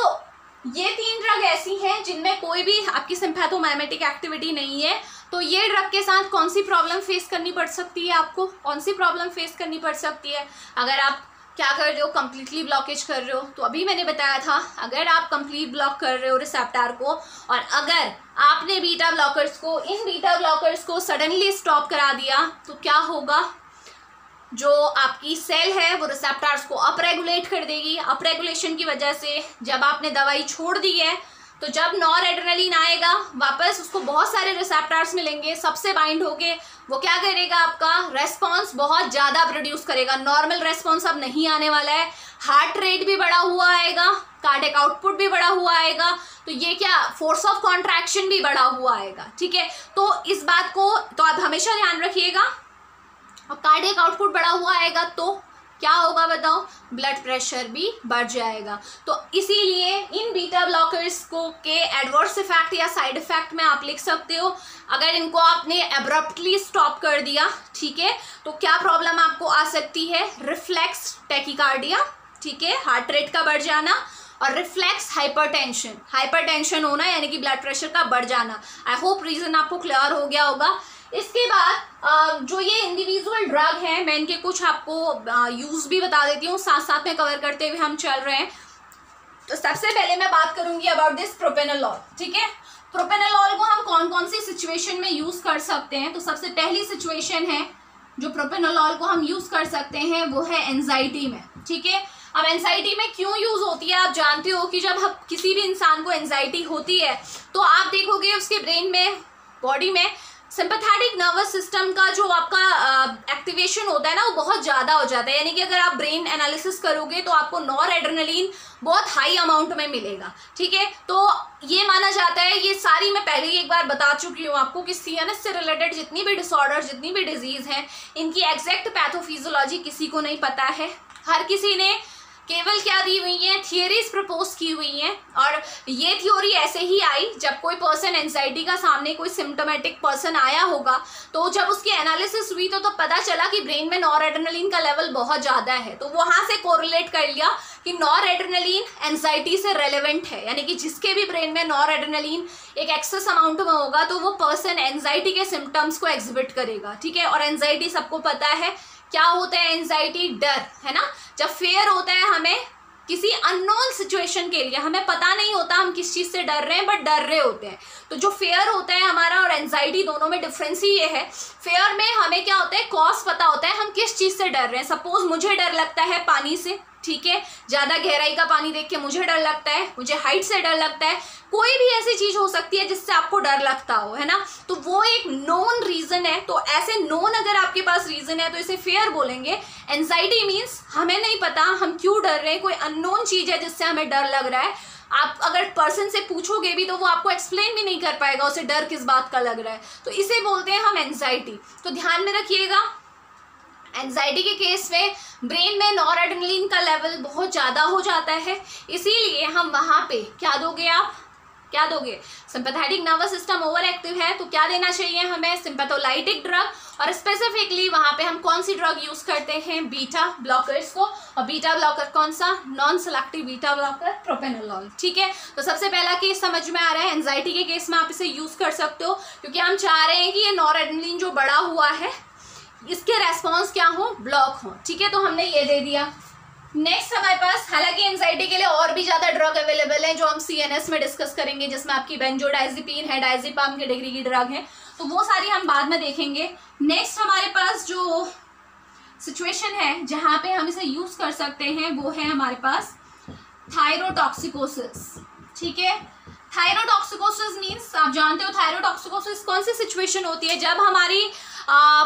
ये तीन ड्रग ऐसी हैं जिनमें कोई भी आपकी सिंपैथोमाइमेटिक एक्टिविटी नहीं है। तो ये ड्रग के साथ कौन सी प्रॉब्लम फेस करनी पड़ सकती है आपको? कौन सी प्रॉब्लम फेस करनी पड़ सकती है? अगर आप क्या कर रहे हो? कम्प्लीटली ब्लॉकेज कर रहे हो? तो अभी मैंने बताया था, अगर आप कंप्लीट ब्लॉक कर रहे हो रिसेप्टार को, और अगर आपने बीटा ब्लॉकर्स को, इन बीटा ब्लॉकर्स को सडनली स्टॉप करा दिया तो क्या होगा? जो आपकी सेल है, वो रिसेप्टार्स को अपरेगुलेट कर देगी। अपरेगुलेशन की वजह से जब आपने दवाई छोड़ दी है तो जब नॉर एड्रेनलिन आएगा, वापस उसको बहुत सारे रिसेप्टार्स मिलेंगे, सबसे बाइंड होके वो क्या करेगा आपका? रेस्पॉन्स बहुत ज़्यादा प्रोड्यूस करेगा। नॉर्मल रेस्पॉन्स अब नहीं आने वाला है। हार्ट रेट भी बढ़ा हुआ आएगा। कार्डिक आउटपुट भी बढ़ा हुआ आएगा। तो ये क्या? फोर्स ऑफ़ कॉन्ट्रैक्शन भी बढ़ा हुआ आएगा। ठीक है? तो इस बात को तो आप हमेशा ध्यान रखिएगा। और कार्डिक आउटपुट बढ़ा हुआ आएगा तो क्या होगा बताओ? ब्लड प्रेशर भी बढ़ जाएगा। तो इसीलिए इन बीटा ब्लॉकर्स को के एडवर्स इफ़ेक्ट या साइड इफ़ेक्ट में आप लिख सकते हो। अगर इनको आपने एब्रप्टली स्टॉप कर दिया, ठीक है? तो क्या प्रॉब्लम आपको आ सकती है? रिफ्लेक्स टेकिकार्डिया ठीक है? हार्ट रेट का बढ़ जाना और रिफ्लेक्स हाइपरटेंशन हाइपरटेंशन होना यानी कि ब्लड प्रेशर का बढ़ जाना। आई होप रीजन आपको क्लियर हो गया होगा। इसके बाद जो ये इंडिविजुअल ड्रग है, मैं इनके कुछ आपको यूज़ भी बता देती हूँ साथ साथ में कवर करते हुए हम चल रहे हैं। तो सबसे पहले मैं बात करूँगी अबाउट दिस प्रोपेनोलॉल ठीक है? प्रोपेनोलॉल को हम कौन कौन सी सिचुएशन में यूज़ कर सकते हैं? तो सबसे पहली सिचुएशन है, जो प्रोपेनोलॉल को हम यूज़ कर सकते हैं, वो है एनजाइटी में, ठीक है? अब एनजाइटी में क्यों यूज़ होती है? आप जानते हो कि जब हम किसी भी इंसान को एनजाइटी होती है तो आप देखोगे उसके ब्रेन में बॉडी में सिंपथेटिक नर्वस सिस्टम का जो आपका एक्टिवेशन होता है ना, वो बहुत ज़्यादा हो जाता है। यानी कि अगर आप ब्रेन एनालिसिस करोगे तो आपको नॉर एड्रेनलिन बहुत हाई अमाउंट में मिलेगा। ठीक है? तो ये माना जाता है, ये सारी मैं पहले ही एक बार बता चुकी हूँ आपको कि सीएनएस से रिलेटेड जितनी भी डिसऑर्डर जितनी भी डिज़ीज़ हैं, इनकी एग्जैक्ट पैथोफिजोलॉजी किसी को नहीं पता है। हर किसी ने केवल क्या दी हुई हैं? थियोरीज प्रपोज की हुई हैं। और ये थ्योरी ऐसे ही आई, जब कोई पर्सन एनजाइटी का सामने कोई सिम्टोमेटिक पर्सन आया होगा तो जब उसकी एनालिसिस हुई तो तो पता चला कि ब्रेन में नॉर एड्रेनलिन का लेवल बहुत ज़्यादा है। तो वहाँ से कोरिलेट कर लिया कि नॉर एड्रेनलिन एनजाइटी से रेलिवेंट है। यानी कि जिसके भी ब्रेन में नॉर एड्रेनलिन एक एक्सेस अमाउंट में होगा तो वो पर्सन एनजाइटी के सिम्टम्स को एग्जिबिट करेगा। ठीक है? और एनजाइटी सबको पता है क्या होता है एनजाइटी डर, है ना? जब फेयर होता है हमें किसी अननोन सिचुएशन के लिए, हमें पता नहीं होता हम किस चीज़ से डर रहे हैं बट डर रहे होते हैं। तो जो फेयर होता है हमारा और एनजाइटी दोनों में डिफरेंस ही ये है। फेयर में हमें क्या होता है? कॉज पता होता है हम किस चीज़ से डर रहे हैं। सपोज़ मुझे डर लगता है पानी से। ठीक है? ज़्यादा गहराई का पानी देख के मुझे डर लगता है, मुझे हाइट से डर लगता है। कोई भी ऐसी चीज़ हो सकती है जिससे आपको डर लगता हो, है ना? तो वो एक नोन रीज़न है। तो ऐसे नोन अगर आपके पास रीज़न है तो इसे फेयर बोलेंगे। एनजाइटी मीन्स हमें नहीं पता हम क्यों डर रहे हैं। कोई अननोन चीज़ है जिससे हमें डर लग रहा है। आप अगर पर्सन से पूछोगे भी तो वो आपको एक्सप्लेन भी नहीं कर पाएगा उसे डर किस बात का लग रहा है। तो इसे बोलते हैं हम एनजाइटी तो ध्यान में रखिएगा एनजाइटी के केस में ब्रेन में नॉरएडनलिन का लेवल बहुत ज़्यादा हो जाता है। इसीलिए हम वहाँ पे क्या दोगे आप? क्या दोगे? Sympathetic nervous system over active है तो क्या देना चाहिए हमें? सिंपैथोलाइटिक ड्रग और स्पेसिफिकली वहाँ पे हम कौन सी ड्रग यूज़ करते हैं? बीटा ब्लॉकर्स को। और बीटा ब्लॉकर कौन सा? Non selective beta blocker propranolol ठीक है? तो सबसे पहला केस समझ में आ रहा है। एनजाइटी के केस में आप इसे यूज़ कर सकते हो, क्योंकि हम चाह रहे हैं कि ये नॉर जो बड़ा हुआ है इसके रेस्पॉन्स क्या हो? ब्लॉक हो। ठीक है तो हमने ये दे दिया। नेक्स्ट हमारे पास, हालाँकि एंजाइटी के लिए और भी ज़्यादा ड्रग अवेलेबल है, जो हम सीएनएस में डिस्कस करेंगे, जिसमें आपकी बेंजोडाइजिपिन है डाइजिपाम की डिग्री की ड्रग है तो वो सारी हम बाद में देखेंगे। नेक्स्ट हमारे पास जो सिचुएशन है, जहाँ पे हम इसे यूज़ कर सकते हैं, वो है हमारे पास थायरोटॉक्सिकोसिस ठीक है? थायरोटॉक्सिकोसिस मीन्स आप जानते हो थायरोटॉक्सिकोसिस कौन सी सिचुएशन होती है? जब हमारी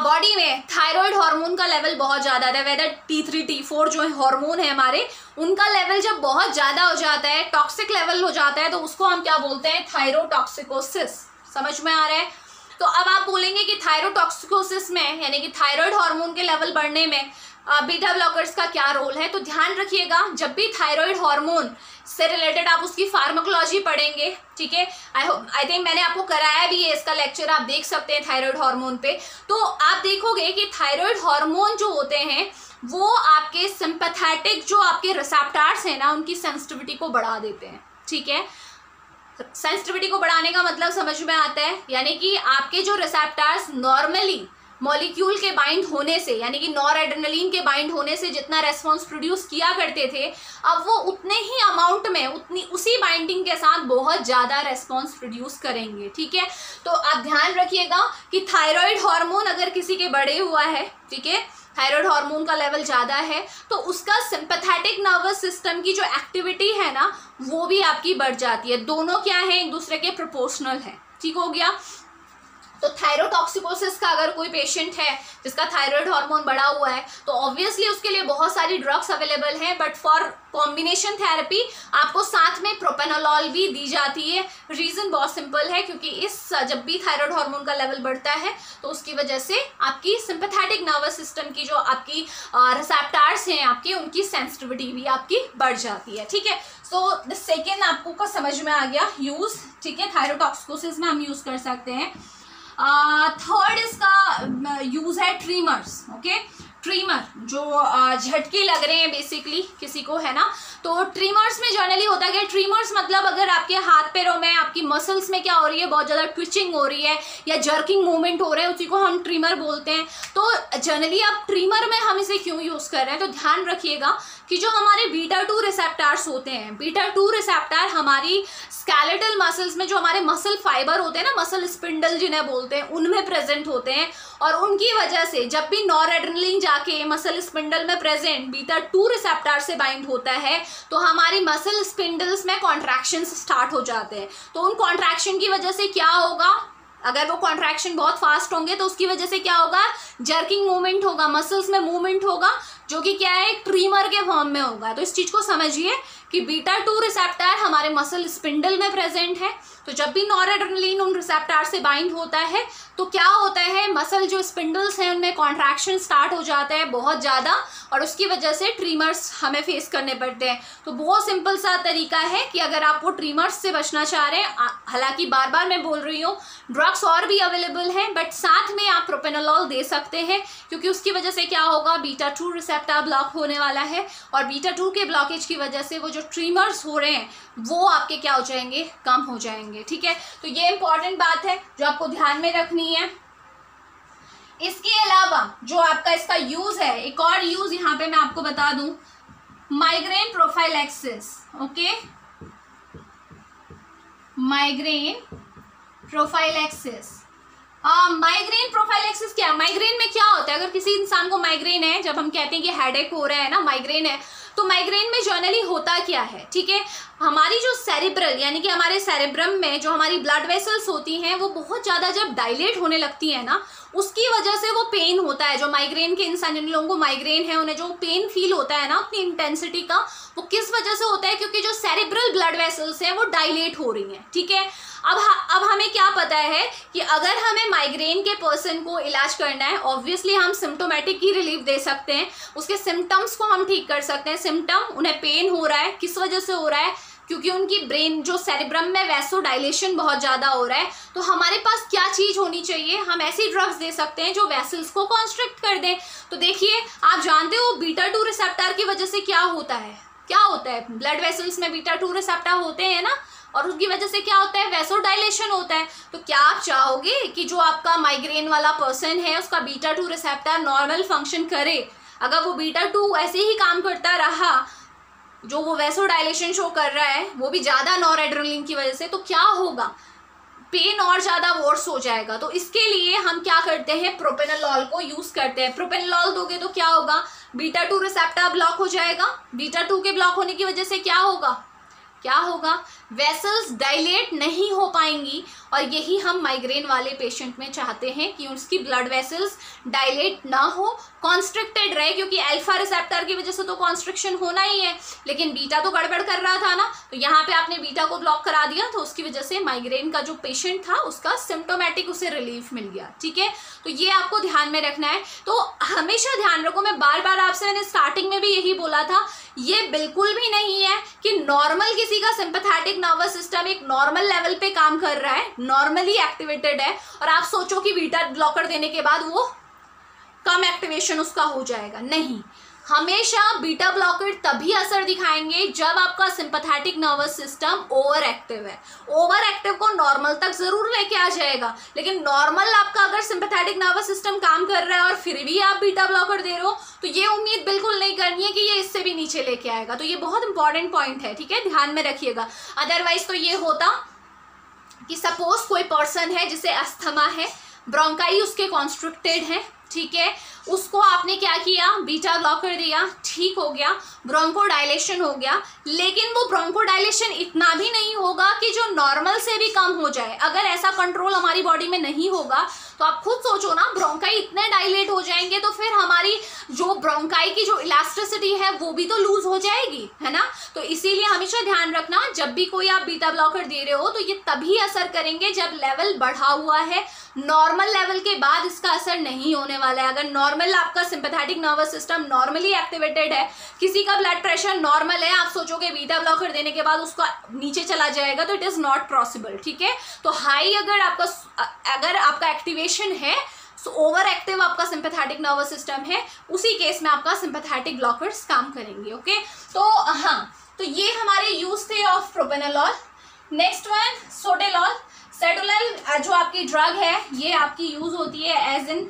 बॉडी में थायराइड हार्मोन का लेवल बहुत ज़्यादा है whether T three T four जो है हार्मोन है हमारे, उनका लेवल जब बहुत ज़्यादा हो जाता है टॉक्सिक लेवल हो जाता है तो उसको हम क्या बोलते हैं? थायरोटॉक्सिकोसिस समझ में आ रहा है? तो अब आप बोलेंगे कि थायरोटॉक्सिकोसिस में, यानी कि थायराइड हार्मोन के लेवल बढ़ने में बीटा ब्लॉकर्स का क्या रोल है? तो ध्यान रखिएगा, जब भी थायराइड हार्मोन से रिलेटेड आप उसकी फार्माकोलॉजी पढ़ेंगे, ठीक है? आई होप आई थिंक मैंने आपको कराया भी है इसका लेक्चर आप देख सकते हैं थायराइड हार्मोन पे। तो आप देखोगे कि थायराइड हार्मोन जो होते हैं, वो आपके सिंपथेटिक जो आपके रिसेप्टार्स हैं ना, उनकी सेंसिटिविटी को बढ़ा देते हैं, ठीक है? सेंसिटिविटी को बढ़ाने का मतलब समझ में आता है? यानी कि आपके जो रिसेप्टार्स नॉर्मली मॉलिक्यूल के बाइंड होने से, यानी कि नॉर एड्रेनलिन के बाइंड होने से जितना रेस्पॉन्स प्रोड्यूस किया करते थे, अब वो उतने ही अमाउंट में, उतनी, उसी बाइंडिंग के साथ बहुत ज़्यादा रेस्पॉन्स प्रोड्यूस करेंगे, ठीक है? तो आप ध्यान रखिएगा कि थायराइड हार्मोन अगर किसी के बढ़े हुआ है, ठीक है? थायराइड हार्मोन का लेवल ज़्यादा है तो उसका सिंपथेटिक नर्वस सिस्टम की जो एक्टिविटी है ना, वो भी आपकी बढ़ जाती है। दोनों क्या है? एक दूसरे के प्रोपोर्शनल है। ठीक हो गया? तो थायरोटॉक्सिकोसिस का अगर कोई पेशेंट है, जिसका थायराइड हार्मोन बढ़ा हुआ है तो ऑब्वियसली उसके लिए बहुत सारी ड्रग्स अवेलेबल हैं बट फॉर कॉम्बिनेशन थेरेपी आपको साथ में प्रोपेनोलॉल भी दी जाती है। रीज़न बहुत सिंपल है, क्योंकि इस, जब भी थायराइड हार्मोन का लेवल बढ़ता है तो उसकी वजह से आपकी सिंपथेटिक नर्वस सिस्टम की जो आपकी रिसेप्टार्स हैं, आपकी, उनकी सेंसिटिविटी भी आपकी बढ़ जाती है, ठीक है? सो द सेकेंड आपको का समझ में आ गया यूज़ ठीक है? थायरोटॉक्सिकोसिस में हम यूज़ कर सकते हैं। थर्ड इसका यूज़ है ट्रीमर्स ओके ट्रीमर जो झटके लग रहे हैं बेसिकली किसी को, है ना? तो ट्रीमर्स में जनरली होता है ट्रीमर्स मतलब अगर आपके हाथ पैरों में, आपकी मसल्स में क्या हो रही है, बहुत ज़्यादा ट्विचिंग हो रही है या जर्किंग मूवमेंट हो रहे हैं, उसी को हम ट्रीमर बोलते हैं। तो जनरली आप ट्रीमर में हम इसे क्यों यूज़ कर रहे हैं? तो ध्यान रखिएगा कि जो हमारे बीटा टू रिसेप्टार्स होते हैं बीटा टू रिसेप्टार हमारी स्केलेटल मसल्स में जो हमारे मसल फाइबर होते हैं ना मसल स्पिंडल जिन्हें बोलते हैं, उनमें प्रेजेंट होते हैं और उनकी वजह से जब भी नॉर एड्रेनलिन जाके मसल स्पिंडल में प्रेजेंट बीटा टू रिसेप्टार से बाइंड होता है तो हमारी मसल स्पिंडल्स में कॉन्ट्रैक्शन स्टार्ट हो जाते हैं। तो उन कॉन्ट्रैक्शन की वजह से क्या होगा? अगर वो कॉन्ट्रैक्शन बहुत फास्ट होंगे तो उसकी वजह से क्या होगा? जर्किंग मूवमेंट होगा मसल्स में मूवमेंट होगा, जो कि क्या है ट्रीमर के फॉर्म में होगा। तो इस चीज़ को समझिए कि बीटा टू रिसेप्टर हमारे मसल स्पिंडल में प्रेजेंट है। तो जब भी नॉरेड्रेनलिन उन रिसेप्टार से बाइंड होता है तो क्या होता है मसल जो स्पिंडल्स हैं, उनमें कॉन्ट्रैक्शन स्टार्ट हो जाता है बहुत ज़्यादा और उसकी वजह से ट्रीमर्स हमें फेस करने पड़ते हैं। तो बहुत सिंपल सा तरीका है कि अगर आप वो ट्रीमर्स से बचना चाह रहे हैं हालाँकि बार बार मैं बोल रही हूँ ड्रग्स और भी अवेलेबल हैं बट साथ में आप प्रोपेनोलॉल दे सकते हैं, क्योंकि उसकी वजह से क्या होगा बीटा टू रिसेप्टर ब्लॉक होने वाला है और बीटा टू के ब्लॉकेज की वजह से वो जो ट्रीमर्स हो रहे हैं, वो आपके क्या हो जाएँगे, कम हो जाएँगे। ठीक है? तो ये इंपॉर्टेंट बात है जो आपको ध्यान में रखनी है। इसके अलावा जो आपका इसका यूज़ है, एक और यूज़ यहाँ पे मैं आपको बता दूँ migraine prophylaxis okay migraine prophylaxis migraine prophylaxis क्या? माइग्रेन में क्या होता है? अगर किसी इंसान को माइग्रेन है, जब हम कहते हैं कि हेडेक हो रहा है ना माइग्रेन है तो माइग्रेन में जनरली होता क्या है? ठीक है? हमारी जो सेरिब्रल यानी कि हमारे सेरेब्रम में जो हमारी ब्लड वेसल्स होती हैं, वो बहुत ज़्यादा जब डायलेट होने लगती है ना उसकी वजह से वो पेन होता है, जो माइग्रेन के इंसान, जिन लोगों को माइग्रेन है, उन्हें जो पेन फील होता है ना अपनी इंटेंसिटी का, वो किस वजह से होता है? क्योंकि जो सेरिब्रल ब्लड वेसल्स हैं, वो डायलेट हो रही हैं, ठीक है? अब अब हमें क्या पता है कि अगर हमें माइग्रेन के पर्सन को इलाज करना है ऑब्वियसली हम सिम्टोमेटिक ही रिलीफ दे सकते हैं। उसके सिम्टम्स को हम ठीक कर सकते हैं। सिम्टम उन्हें पेन हो रहा है, किस वजह से हो रहा है? क्योंकि उनकी ब्रेन जो सेरिब्रम में वैसो डायलेशन बहुत ज़्यादा हो रहा है तो हमारे पास क्या चीज़ होनी चाहिए? हम ऐसी ड्रग्स दे सकते हैं जो वैसल्स को कॉन्स्ट्रिक्ट कर दें। तो देखिए, आप जानते हो बीटा टू रिसेप्टर की वजह से क्या होता है? क्या होता है? ब्लड वेसल्स में बीटा टू रिसेप्टर होते हैं ना, और उसकी वजह से क्या होता है? वैसो डायलेशन होता है। तो क्या आप चाहोगे कि जो आपका माइग्रेन वाला पर्सन है, उसका beta two receptor normal function करे? अगर वो बीटा टू ऐसे ही काम करता रहा जो वो वैसो डायलेशन शो कर रहा है, वो भी ज़्यादा नॉर एड्रोलिन की वजह से तो क्या होगा? पेन और ज़्यादा वर्स हो जाएगा। तो इसके लिए हम क्या करते हैं? प्रोपेनलॉल को यूज़ करते हैं। प्रोपेनलॉल दोगे तो क्या होगा? बीटा टू रिसेप्टर ब्लॉक हो जाएगा। बीटा टू के ब्लॉक होने की वजह से क्या होगा? क्या होगा? वेसल्स डायलेट नहीं हो पाएँगी। और यही हम माइग्रेन वाले पेशेंट में चाहते हैं कि उसकी ब्लड वेसल्स डायलेट ना हो। कॉन्स्ट्रिक्टेड रहे, क्योंकि अल्फ़ा रिसेप्टर की वजह से तो कॉन्स्ट्रिक्शन होना ही है। लेकिन बीटा तो गड़बड़ कर रहा था ना तो यहाँ पे आपने बीटा को ब्लॉक करा दिया तो उसकी वजह से माइग्रेन का जो पेशेंट था, उसका सिम्टोमेटिक उसे रिलीफ मिल गया, ठीक है? तो ये आपको ध्यान में रखना है। तो हमेशा ध्यान रखो, मैं बार बार आपसे, मैंने स्टार्टिंग में भी यही बोला था, ये बिल्कुल भी नहीं है कि नॉर्मल किसी का सिंपथेटिक नर्वस सिस्टम एक नॉर्मल लेवल पे काम कर रहा है नॉर्मली एक्टिवेटेड है, और आप सोचो कि बीटा ब्लॉकर देने के बाद वो कम एक्टिवेशन उसका हो जाएगा। नहीं हमेशा बीटा ब्लॉकर तभी असर दिखाएँगे जब आपका sympathetic nervous system over active है। ओवर एक्टिव को नॉर्मल तक ज़रूर लेके आ जाएगा, लेकिन नॉर्मल आपका अगर सिंपथेटिक नर्वस सिस्टम काम कर रहा है और फिर भी आप बीटा ब्लॉकर दे रहे हो तो ये उम्मीद बिल्कुल नहीं करनी है कि ये इससे भी नीचे लेके आएगा। तो ये बहुत इंपॉर्टेंट पॉइंट है, ठीक है? ध्यान में रखिएगा। अदरवाइज़ तो ये होता कि सपोज़ कोई पर्सन है जिसे अस्थमा है ब्रोंकाई उसके कॉन्स्ट्रिक्टेड है ठीक है? उसको आपने क्या किया? बीटा ब्लॉकर दिया। ठीक हो गया। ब्रोंको डायलेशन हो गया। लेकिन वो ब्रोंको डायलेशन इतना भी नहीं होगा कि जो नॉर्मल से भी कम हो जाए। अगर ऐसा कंट्रोल हमारी बॉडी में नहीं होगा तो आप खुद सोचो ना, ब्रोंकाई इतने डायलेट हो जाएँगे तो फिर हमारी जो ब्रोंकाई की जो इलास्टिसिटी है, वो भी तो लूज हो जाएगी, है ना? तो इसीलिए हमेशा ध्यान रखना, जब भी कोई आप बीटा ब्लॉकर दे रहे हो तो ये तभी असर करेंगे जब लेवल बढ़ा हुआ है। नॉर्मल लेवल के बाद इसका असर नहीं होने वाला है। अगर नॉर्मल आपका sympathetic nervous system normally activated है, किसी का ब्लड प्रेशर नॉर्मल है, आप सोचोगे बीटा ब्लॉकर देने के बाद उसका नीचे चला जाएगा तो इट इज़ नॉट पॉसिबल ठीक है? तो हाई अगर आपका अगर आपका एक्टिवेशन है सो ओवर एक्टिव आपका सिंपैथेटिक नर्वस सिस्टम है, उसी केस में आपका सिंपैथेटिक ब्लॉकर्स काम करेंगे ओके तो हाँ तो ये हमारे यूज़ थे of propranolol next one sotalol sotalol जो आपकी ड्रग है, ये आपकी यूज़ होती है as in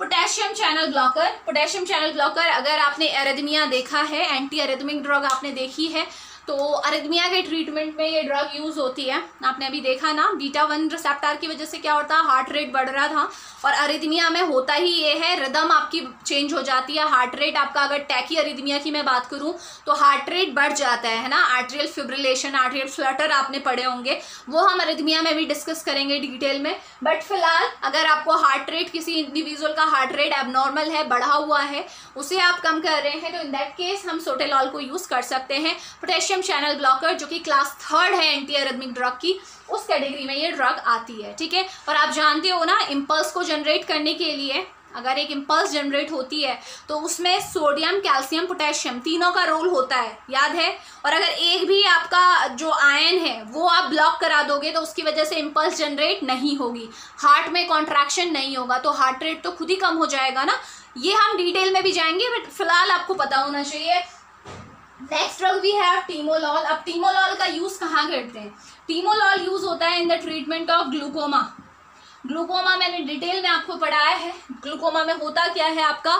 potassium channel blocker potassium channel blocker अगर आपने एरेदमिया देखा है एंटी एरेदमिक ड्रग आपने देखी है तो अरिदमिया के ट्रीटमेंट में ये ड्रग यूज़ होती है। आपने अभी देखा ना बीटा वन रिसेप्टर की वजह से क्या होता है? हार्ट रेट बढ़ रहा था और अरिदमिया में होता ही ये है रिदम आपकी चेंज हो जाती है। हार्ट रेट आपका अगर टैकी अरिदमिया की मैं बात करूँ तो हार्ट रेट बढ़ जाता है ना? आर्ट्रियल फिब्रिलेशन आर्ट्रियल फ्लटर आपने पढ़े होंगे। वो हम अरेदमिया में भी डिस्कस करेंगे डिटेल में। बट फ़िलहाल, अगर आपको हार्ट रेट किसी इंडिविजुअल का हार्ट रेट एबनॉर्मल है, बढ़ा हुआ है, उसे आप कम कर रहे हैं तो इन दैट केस हम सोटेलॉल को यूज़ कर सकते हैं। पोटेशियम पोटेशियम चैनल ब्लॉकर जो कि क्लास थर्ड है एंटी एरिथमिक ड्रग की, उस कैटेगरी में ये ड्रग आती है, ठीक है? और आप जानते हो ना इम्पल्स को जनरेट करने के लिए, अगर एक इम्पल्स जनरेट होती है तो उसमें सोडियम कैल्शियम पोटेशियम तीनों का रोल होता है, याद है? और अगर एक भी आपका जो आयन है, वो आप ब्लॉक करा दोगे तो उसकी वजह से इम्पल्स जनरेट नहीं होगी। हार्ट में कॉन्ट्रैक्शन नहीं होगा तो हार्ट रेट तो खुद ही कम हो जाएगा ना? ये हम डिटेल में भी जाएँगे बट फ़िलहाल आपको पता होना चाहिए next drug we have timolol अब टीमोलॉल का यूज़ कहाँ करते हैं? टीमोलॉल यूज़ होता है in the treatment of glaucoma glaucoma मैंने डिटेल में आपको पढ़ाया है। ग्लूकोमा में होता क्या है आपका?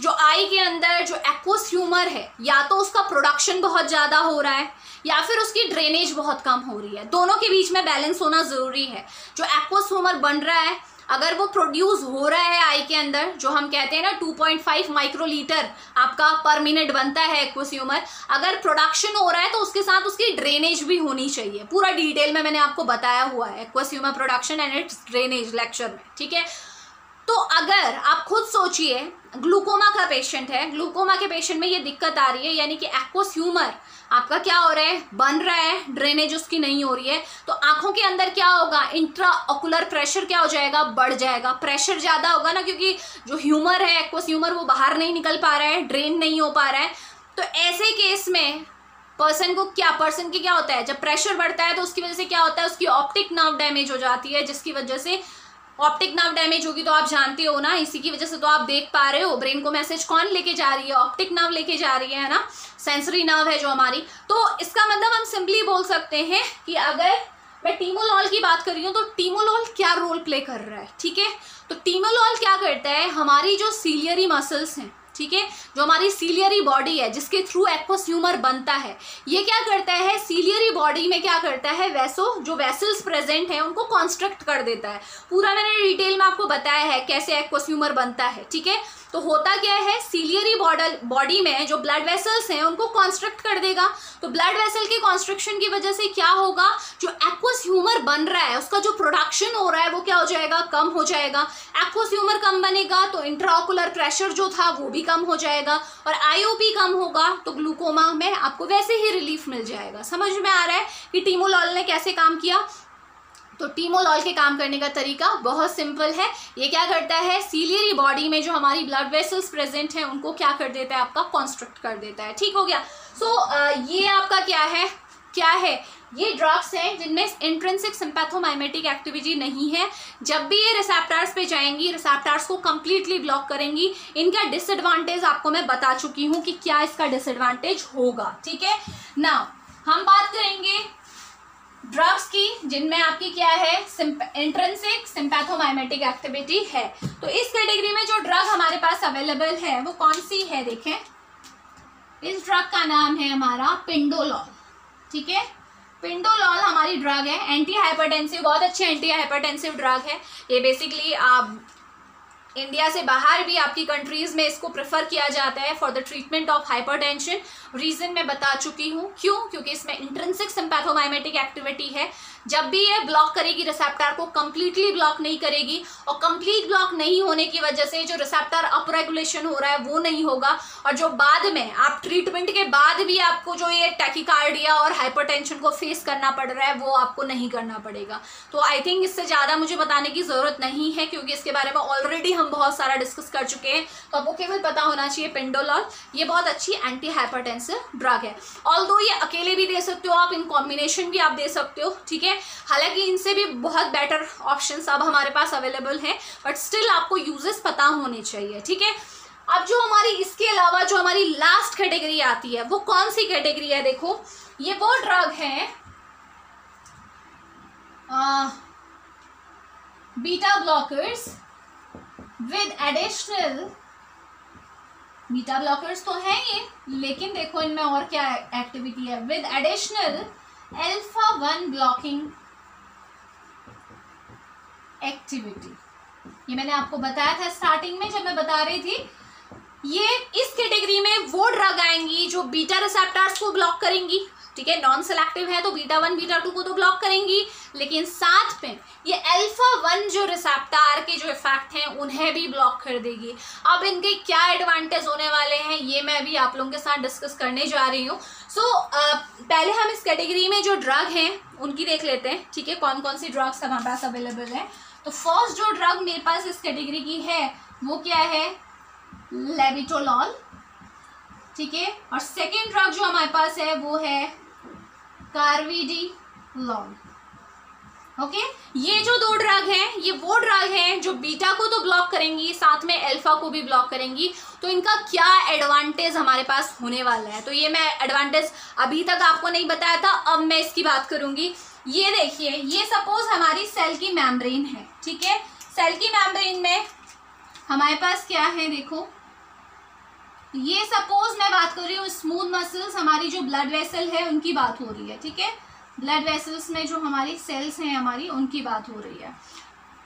जो आई के अंदर जो एक्वस ह्यूमर है, या तो उसका प्रोडक्शन बहुत ज़्यादा हो रहा है, या फिर उसकी ड्रेनेज बहुत कम हो रही है। दोनों के बीच में बैलेंस होना ज़रूरी है। जो एक्वस ह्यूमर बन रहा है अगर वो प्रोड्यूस हो रहा है आई के अंदर, जो हम कहते हैं ना 2.5 माइक्रोलीटर आपका पर मिनट बनता है एक्वस्यूमर अगर प्रोडक्शन हो रहा है तो उसके साथ उसकी ड्रेनेज भी होनी चाहिए। पूरा डिटेल में मैंने आपको बताया हुआ है aqueous humour production and its drainage lecture में, ठीक है? तो अगर आप खुद सोचिए, ग्लूकोमा का पेशेंट है, ग्लूकोमा के पेशेंट में ये दिक्कत आ रही है, यानी कि एक्वस ह्यूमर आपका क्या हो रहा है? बन रहा है ड्रेनेज उसकी नहीं हो रही है तो आँखों के अंदर क्या होगा? इंट्रा ऑकुलर प्रेशर क्या हो जाएगा? बढ़ जाएगा। प्रेशर ज़्यादा होगा ना, क्योंकि जो ह्यूमर है एक्वस ह्यूमर वो बाहर नहीं निकल पा रहा है ड्रेन नहीं हो पा रहा है। तो ऐसे केस में पर्सन को क्या पर्सन की क्या होता है? जब प्रेशर बढ़ता है तो उसकी वजह से क्या होता है? उसकी ऑप्टिक नर्व डैमेज हो जाती है, जिसकी वजह से ऑप्टिक नर्व डैमेज होगी तो आप जानते हो ना, इसी की वजह से तो आप देख पा रहे हो, ब्रेन को मैसेज कौन लेके जा रही है, ऑप्टिक नर्व लेके जा रही है ना? सेंसरी नर्व है जो हमारी। तो इसका मतलब हम सिंपली बोल सकते हैं कि अगर मैं टीमोलॉल की बात कर रही हूँ तो टीमोलॉल क्या रोल प्ले कर रहा है, ठीक है? तो टीमोलॉल क्या करता है, हमारी जो सीलियरी मसल्स हैं ठीक है? जो हमारी सीलियरी बॉडी है, जिसके थ्रू एक्वस ह्यूमर बनता है, ये क्या करता है? सीलियरी बॉडी में क्या करता है? वैसो जो वेसल्स प्रेजेंट है, उनको कॉन्स्ट्रक्ट कर देता है। पूरा मैंने डिटेल में आपको बताया है, कैसे एक्वस्यूमर बनता है, ठीक है? तो होता क्या है? सीलियरी बॉडल बॉडी में जो ब्लड वेसल्स हैं, उनको कॉन्स्ट्रक्ट कर देगा। तो ब्लड वेसल के कॉन्स्ट्रक्शन की वजह से क्या होगा? जो एक्वस ह्यूमर बन रहा है, उसका जो प्रोडक्शन हो रहा है, वो क्या हो जाएगा? कम हो जाएगा। एक्वस ह्यूमर कम बनेगा तो इंट्राकुलर प्रेशर जो था, वो भी कम हो जाएगा। और आईओपी कम होगा तो ग्लूकोमा में आपको वैसे ही रिलीफ मिल जाएगा। समझ में आ रहा है कि टीमोलॉल ने कैसे काम किया? तो टीमोलॉल के काम करने का तरीका बहुत सिंपल है। ये क्या करता है? सीलियरी बॉडी में जो हमारी ब्लड वेसल्स प्रेजेंट हैं उनको क्या कर देता है? आपका कॉन्स्ट्रक्ट कर देता है। ठीक हो गया? सो so, ये आपका क्या है? क्या है? ये ड्रग्स हैं जिनमें इंट्रेंसिक सिंपैथोमाइमेटिक एक्टिविटी नहीं है। जब भी ये रिसेप्टार्स पे जाएँगी रिसेप्टार्स को कम्प्लीटली ब्लॉक करेंगी इनका डिसएडवांटेज आपको मैं बता चुकी हूँ कि क्या इसका डिसएडवांटेज होगा। ठीक है? ना हम बात करेंगे ड्रग्स की, जिनमें आपकी क्या है इंट्रेंसिक सिंपैथोमाइमेटिक एक्टिविटी है। तो इस कैटेगरी में जो ड्रग हमारे पास अवेलेबल है, वो कौन सी है, देखें। इस ड्रग का नाम है हमारा पिंडोलॉल, ठीक है? पिंडोलॉल हमारी ड्रग है। एंटी हाइपरटेंसिव बहुत अच्छी एंटी हाइपरटेंसिव ड्रग है। ये बेसिकली आप इंडिया से बाहर भी आपकी कंट्रीज़ में इसको प्रेफर किया जाता है for the treatment of hypertension reason मैं बता चुकी हूँ। क्यों? क्योंकि इसमें इंट्रेंसिक सिम्पैथोमाइमेटिक एक्टिविटी है। जब भी ये ब्लॉक करेगी रिसेप्टर को कम्प्लीटली ब्लॉक नहीं करेगी और कंप्लीट ब्लॉक नहीं होने की वजह से जो रिसेप्टर अप रेगुलेशन हो रहा है, वो नहीं होगा। और जो बाद में, आप ट्रीटमेंट के बाद भी आपको जो ये टैकिकार्डिया और हाइपरटेंशन को फेस करना पड़ रहा है, वो आपको नहीं करना पड़ेगा। तो आई थिंक इससे ज़्यादा मुझे बताने की ज़रूरत नहीं है, क्योंकि इसके बारे में ऑलरेडी हम बहुत सारा डिस्कस कर चुके हैं। तो आपको केवल पता होना चाहिए पेंडोलॉल ये बहुत अच्छी एंटी हाइपरटेंसिव ड्रग है। ऑल ये अकेले भी दे सकते हो, आप इन कॉम्बिनेशन भी आप दे सकते हो, ठीक है? हालाँकि इनसे भी बहुत बेटर ऑप्शन अब हमारे पास अवेलेबल हैं बट स्टिल आपको यूजेस पता होने चाहिए, ठीक है? अब जो हमारी, इसके अलावा जो हमारी लास्ट कैटेगरी आती है, वो कौन सी कैटेगरी है देखो? ये वो ड्रग है beta blockers with additional beta blockers तो हैं ये, लेकिन देखो इनमें और क्या एक्टिविटी है? With additional alpha one blocking activity ये मैंने आपको बताया था स्टार्टिंग में जब मैं बता रही थी, ये इस कैटेगरी में वो ड्रग आएँगी जो बीटा रिसेप्टर्स को ब्लॉक करेंगी। ठीक है? नॉन सेलेक्टिव है तो बीटा वन बीटा टू को तो ब्लॉक करेंगी लेकिन साथ में ये अल्फ़ा वन जो रिसेप्टार के जो इफ़ेक्ट हैं उन्हें भी ब्लॉक कर देगी। अब इनके क्या एडवांटेज होने वाले हैं ये मैं भी आप लोगों के साथ डिस्कस करने जा रही हूँ। सो so, पहले हम इस कैटेगरी में जो ड्रग हैं उनकी देख लेते हैं ठीक है? कौन कौन सी ड्रग्स हमारे पास अवेलेबल है? तो फ़र्स्ट जो ड्रग मेरे पास इस कैटेगरी की है वो क्या है? लेबिटोलॉल ठीक है? और सेकेंड ड्रग जो हमारे पास है वो है कार्विडी लॉन्ग ओके? ये जो दो ड्रग हैं, ये वो ड्रग हैं जो बीटा को तो ब्लॉक करेंगी, साथ में अल्फ़ा को भी ब्लॉक करेंगी तो इनका क्या एडवांटेज हमारे पास होने वाला है? तो ये मैं एडवांटेज अभी तक आपको नहीं बताया था, अब मैं इसकी बात करूँगी। ये देखिए, ये सपोज़ हमारी सेल की मेम्ब्रेन है, ठीक है? सेल की मेम्ब्रेन में हमारे पास क्या है, देखो। ये सपोज़ मैं बात कर रही हूँ स्मूथ मसल्स हमारी जो ब्लड वेसल है उनकी बात हो रही है ठीक है? ब्लड वेसल्स में जो हमारी सेल्स हैं हमारी उनकी बात हो रही है।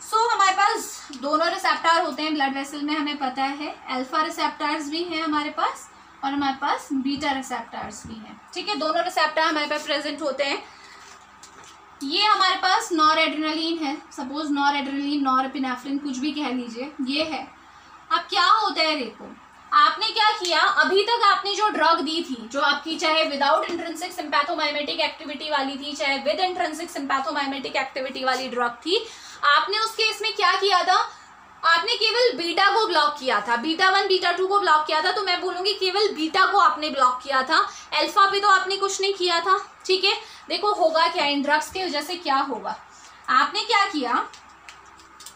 सो so, हमारे पास दोनों रिसेप्टार होते हैं ब्लड वेसल में हमें पता है। अल्फ़ा रिसेप्टार्स भी हैं हमारे पास और हमारे पास बीटा रिसेप्टार्स भी हैं ठीक है? दोनों रिसेप्टार हमारे पास प्रेजेंट होते हैं। ये हमारे पास नॉर एड्रेनलिन है। Suppose nor adrenaline nor epinephrine कुछ भी कह लीजिए ये है। अब क्या होता है देखो आपने क्या किया? अभी तक आपने जो ड्रग दी थी, जो आपकी चाहे विदाउट इंट्रेंसिक सिंपैथोमाइमेटिक एक्टिविटी वाली थी, चाहे विद इंट्रेंसिक सिंपैथोमाइमेटिक एक्टिविटी वाली ड्रग थी, आपने उस केस में क्या किया था? आपने केवल बीटा को ब्लॉक किया था। बीटा वन बीटा टू को ब्लॉक किया था तो मैं बोलूँगी केवल बीटा को आपने ब्लॉक किया था। अल्फ़ा पे तो आपने कुछ नहीं किया था, ठीक है? देखो होगा क्या, इन ड्रग्स की वजह से क्या होगा। आपने क्या किया?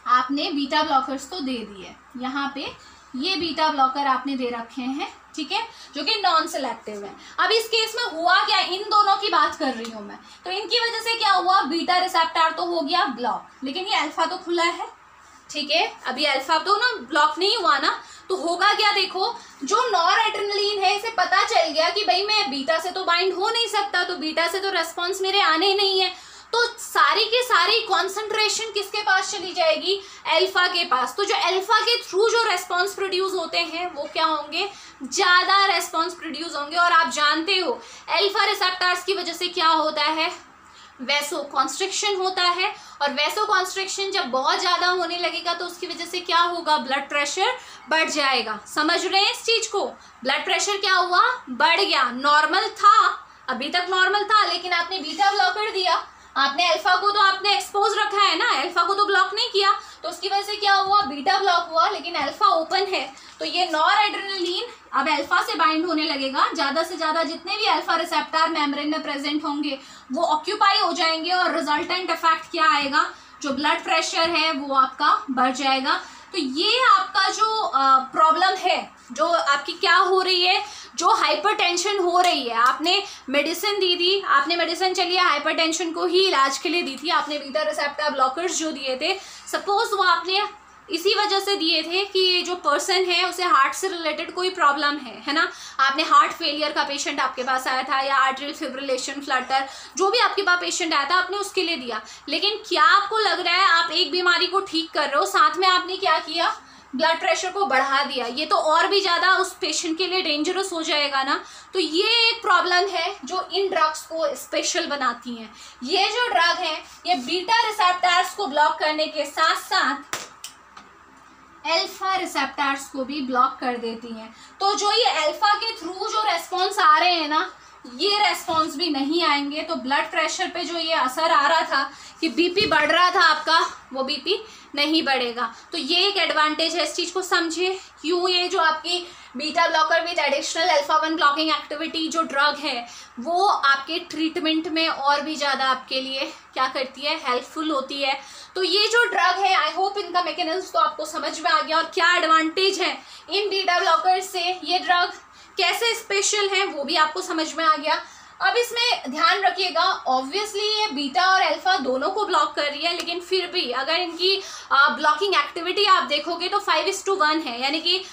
आपने बीटा ब्लॉकर्स तो दे दिए, यहाँ पे ये बीटा ब्लॉकर आपने दे रखे हैं, ठीक है? जो कि नॉन सेलेक्टिव है। अब इस केस में हुआ क्या? इन दोनों की बात कर रही हूँ मैं। तो इनकी वजह से क्या हुआ? बीटा रिसेप्टर तो हो गया ब्लॉक लेकिन ये अल्फ़ा तो खुला है, ठीक है? अभी अल्फ़ा तो ना ब्लॉक नहीं हुआ ना तो होगा क्या देखो? जो नॉर एड्रेनलिन है, इसे पता चल गया कि भाई मैं बीटा से तो बाइंड हो नहीं सकता तो बीटा से तो रेस्पॉन्स मेरे आने नहीं है। तो सारी के सारी कॉन्सेंट्रेशन किसके पास चली जाएगी? अल्फ़ा के पास। तो जो अल्फ़ा के थ्रू जो रेस्पॉन्स प्रोड्यूस होते हैं, वो क्या होंगे? ज़्यादा रेस्पॉन्स प्रोड्यूस होंगे। और आप जानते हो अल्फ़ा रिसेप्टर्स की वजह से क्या होता है? वैसो कॉन्स्ट्रिक्शन होता है। और वैसो कॉन्स्ट्रिक्शन जब बहुत ज़्यादा होने लगेगा तो उसकी वजह से क्या होगा? ब्लड प्रेशर बढ़ जाएगा। समझ रहे हैं इस चीज़ को? ब्लड प्रेशर क्या हुआ? बढ़ गया। नॉर्मल था। अभी तक नॉर्मल था, लेकिन आपने बीटा ब्लॉकर दिया। आपने अल्फ़ा को तो आपने एक्सपोज रखा है ना? अल्फ़ा को तो ब्लॉक नहीं किया। तो उसकी वजह से क्या हुआ? बीटा ब्लॉक हुआ, लेकिन अल्फ़ा ओपन है। तो ये नॉर एड्रेनलिन अब अल्फ़ा से बाइंड होने लगेगा। ज़्यादा से ज़्यादा जितने भी अल्फ़ा रिसेप्टर मेम्ब्रेन में प्रेजेंट होंगे, वो ऑक्यूपाई हो जाएँगे और रिजल्टेंट इफ़ेक्ट क्या आएगा? जो ब्लड प्रेशर है, वो आपका बढ़ जाएगा। तो ये आपका जो प्रॉब्लम है जो आपकी क्या हो रही है, जो हाइपरटेंशन हो रही है। आपने मेडिसिन दी थी, आपने मेडिसिन चलिए हाइपरटेंशन को ही इलाज के लिए दी थी। आपने बीटा रिसेप्टर ब्लॉकर्स जो दिए थे सपोज़ वो आपने इसी वजह से दिए थे कि ये जो पर्सन है, उसे हार्ट से रिलेटेड कोई प्रॉब्लम है है ना? आपने हार्ट फेलियर का पेशेंट आपके पास आया था या आर्ट्रियल फिब्रिलेशन फ्लटर जो भी आपके पास पेशेंट आया था, आपने उसके लिए दिया। लेकिन क्या आपको लग रहा है, आप एक बीमारी को ठीक कर रहे हो? साथ में आपने क्या किया? ब्लड प्रेशर को बढ़ा दिया। ये तो और भी ज़्यादा उस पेशेंट के लिए डेंजरस हो जाएगा ना। तो ये एक प्रॉब्लम है जो इन ड्रग्स को स्पेशल बनाती हैं। ये जो ड्रग है, ये बीटा रिसेप्टर्स को ब्लॉक करने के साथ साथ एल्फा रिसेप्टर्स को भी ब्लॉक कर देती हैं। तो जो ये एल्फा के थ्रू जो रेस्पॉन्स आ रहे हैं ना ये रेस्पॉन्स भी नहीं आएँगे तो ब्लड प्रेशर पे जो ये असर आ रहा था कि बीपी बढ़ रहा था आपका, वो बीपी नहीं बढ़ेगा। तो ये एक एडवांटेज है इस चीज़ को समझिए। क्यों ये जो आपकी beta blocker with additional alpha one blocking activity जो ड्रग है, वो आपके ट्रीटमेंट में और भी ज़्यादा आपके लिए क्या करती है? हेल्पफुल होती है। तो ये जो ड्रग है आई होप इनका मैकेनिज्म तो आपको समझ में आ गया और क्या एडवांटेज है इन बीटा ब्लॉकर से ये ड्रग कैसे स्पेशल है, वो भी आपको समझ में आ गया। अब इसमें ध्यान रखिएगा ऑब्वियसली ये बीटा और अल्फ़ा दोनों को ब्लॉक कर रही है, लेकिन फिर भी अगर इनकी ब्लॉकिंग एक्टिविटी आप देखोगे तो फाइव इज़ टू वन है। यानी कि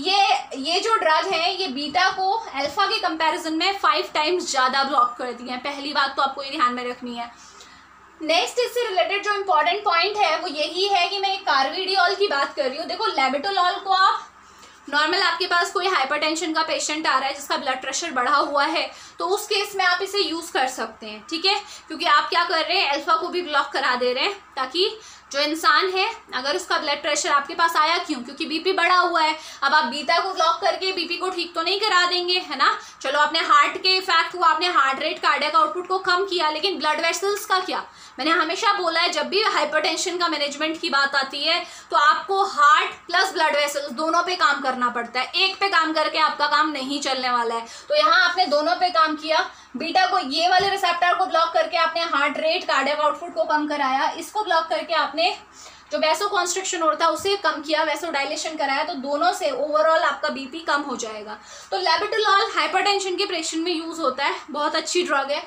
ये ये जो ड्रग है, ये बीटा को अल्फ़ा के कंपैरिजन में फाइव टाइम्स ज़्यादा ब्लॉक कर दिए हैं। पहली बात तो आपको ये ध्यान में रखनी है। नेक्स्ट इससे रिलेटेड जो इंपॉर्टेंट पॉइंट है, वो यही है कि मैं कार्विडियोल की बात कर रही हूँ। देखो लेबिटोलॉल को आप नॉर्मल आपके पास कोई हाइपरटेंशन का पेशेंट आ रहा है, जिसका ब्लड प्रेशर बढ़ा हुआ है तो उस केस में आप इसे यूज़ कर सकते हैं, ठीक है? क्योंकि आप क्या कर रहे हैं अल्फ़ा को भी ब्लॉक करा दे रहे हैं, ताकि जो इंसान है, अगर उसका ब्लड प्रेशर आपके पास आया क्यों? क्योंकि बीपी बढ़ा हुआ है। अब आप बीटा को ब्लॉक करके बीपी को ठीक तो नहीं करा देंगे, है ना? चलो, आपने हार्ट के इफ़ेक्ट हुआ, आपने हार्ट रेट कार्डियक आउटपुट को कम किया, लेकिन ब्लड वेसल्स का क्या? मैंने हमेशा बोला है, जब भी हाइपरटेंशन का मैनेजमेंट की बात आती है तो आपको हार्ट प्लस ब्लड वेसल्स दोनों पे काम करना पड़ता है। एक पे काम करके आपका काम नहीं चलने वाला है। तो यहाँ आपने दोनों पे काम किया। बीटा को, ये वाले रिसेप्टर को ब्लॉक करके आपने हार्ट रेट कार्डियक आउटपुट को कम कराया। इसको ब्लॉक करके आपने जो वैसो कॉन्स्ट्रक्शन होता है उसे कम किया वैसो डायलेशन कराया। तो दोनों से ओवरऑल आपका बीपी कम हो जाएगा। तो लेबिटोलॉल हाइपरटेंशन के पेशेंट में यूज़ होता है। बहुत अच्छी ड्रग है।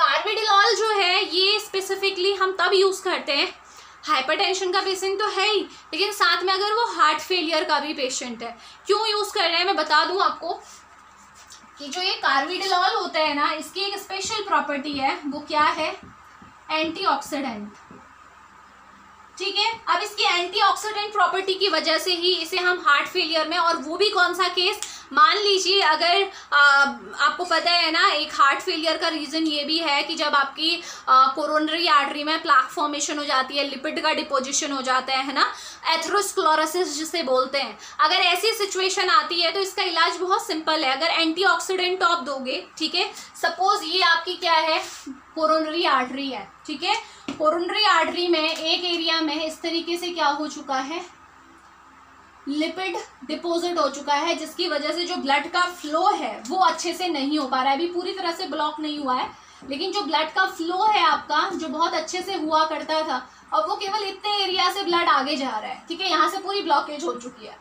कार्बिडिलॉल जो है, ये स्पेसिफिकली हम तब यूज़ करते हैं। हाइपरटेंशन का पेशेंट तो है ही, लेकिन साथ में अगर वो हार्ट फेलियर का भी पेशेंट है, क्यों यूज़ कर रहे हैं, मैं बता दूँ आपको कि जो ये कार्बिडिलॉल होता है ना, इसकी एक स्पेशल प्रॉपर्टी है, वो क्या है? एंटीऑक्सीडेंट ठीक है? अब इसकी एंटीऑक्सीडेंट प्रॉपर्टी की वजह से ही इसे हम हार्ट फेलियर में, और वो भी कौन सा केस मान लीजिए अगर आ, आपको पता है ना एक हार्ट फेलियर का रीज़न ये भी है कि जब आपकी कोरोनरी आर्टरी में प्लाक फॉर्मेशन हो जाती है लिपिड का डिपोजिशन हो जाता है ना? एथरोस्क्लोरोसिस जिसे बोलते हैं। अगर ऐसी सिचुएशन आती है तो इसका इलाज बहुत सिंपल है। अगर एंटीऑक्सीडेंट आप दोगे ठीक है? सपोज़ ये आपकी क्या है? कोरोनरी आर्टरी है ठीक है? कोरोनरी आर्टरी में एक एरिया में इस तरीके से क्या हो चुका है? लिपिड डिपोजिट हो चुका है, जिसकी वजह से जो ब्लड का फ्लो है, वो अच्छे से नहीं हो पा रहा है। अभी पूरी तरह से ब्लॉक नहीं हुआ है, लेकिन जो ब्लड का फ्लो है आपका, जो बहुत अच्छे से हुआ करता था, अब वो केवल इतने एरिया से ब्लड आगे जा रहा है। ठीक है, यहाँ से पूरी ब्लॉकेज हो चुकी है।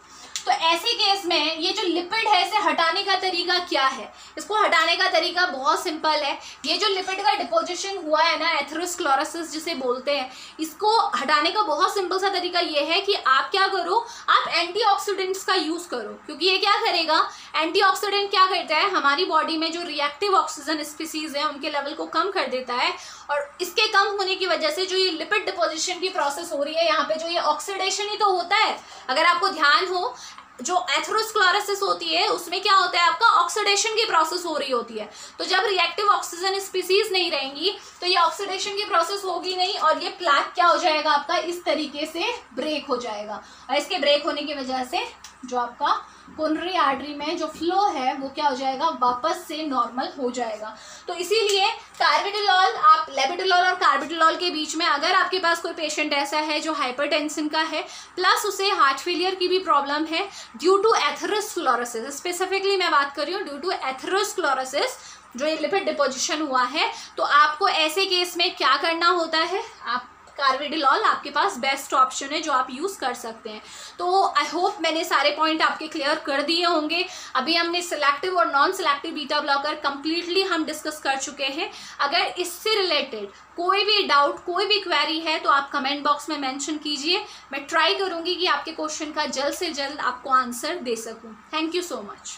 तो ऐसे केस में ये जो लिपिड है इसे हटाने का तरीका क्या है? इसको हटाने का तरीका बहुत सिंपल है। ये जो लिपिड का डिपोजिशन हुआ है ना एथरोस्क्लोरोसिस जिसे बोलते हैं, इसको हटाने का बहुत सिंपल सा तरीका ये है कि आप क्या करो, आप एंटीऑक्सीडेंट्स का यूज़ करो, क्योंकि ये क्या करेगा? एंटीऑक्सीडेंट क्या करता है? हमारी बॉडी में जो रिएक्टिव ऑक्सीजन स्पीसीज है, उनके लेवल को कम कर देता है और इसके कम होने की वजह से जो ये लिपिड डिपोजिशन की प्रोसेस हो रही है, यहाँ पे जो ये ऑक्सीडेशन ही तो होता है। अगर आपको ध्यान हो जो एथरोस्क्लोरोसिस होती है, उसमें क्या होता है आपका? ऑक्सीडेशन की प्रोसेस हो रही होती है। तो जब रिएक्टिव ऑक्सीजन स्पीसीज नहीं रहेंगी तो ये ऑक्सीडेशन की प्रोसेस होगी नहीं और ये प्लैक क्या हो जाएगा आपका? इस तरीके से ब्रेक हो जाएगा। और इसके ब्रेक होने की वजह से जो आपका कोनरी आर्टरी में जो फ्लो है, वो क्या हो जाएगा? वापस से नॉर्मल हो जाएगा। तो इसीलिए कार्बिडोलॉल आप लेबिडोलॉल और कार्बिडोलॉल के बीच में अगर आपके पास कोई पेशेंट ऐसा है जो हाइपरटेंशन का है प्लस उसे हार्ट फेलियर की भी प्रॉब्लम है ड्यू टू एथरोस्क्लोरोसिस स्पेसिफिकली मैं बात कर रही हूँ ड्यू टू एथरोस्क्लोरोसिस जो ये लिपिड डिपोजिशन हुआ है तो आपको ऐसे केस में क्या करना होता है? आप कार्विडिलॉल आपके पास बेस्ट ऑप्शन है जो आप यूज़ कर सकते हैं। तो आई होप मैंने सारे पॉइंट आपके क्लियर कर दिए होंगे। अभी हमने सिलेक्टिव और non selective beta blocker completely हम डिस्कस कर चुके हैं। अगर इससे रिलेटेड कोई भी डाउट कोई भी क्वेरी है तो आप कमेंट बॉक्स में मेंशन कीजिए। मैं ट्राई करूँगी कि आपके क्वेश्चन का जल्द से जल्द आपको आंसर दे सकूँ। Thank you so much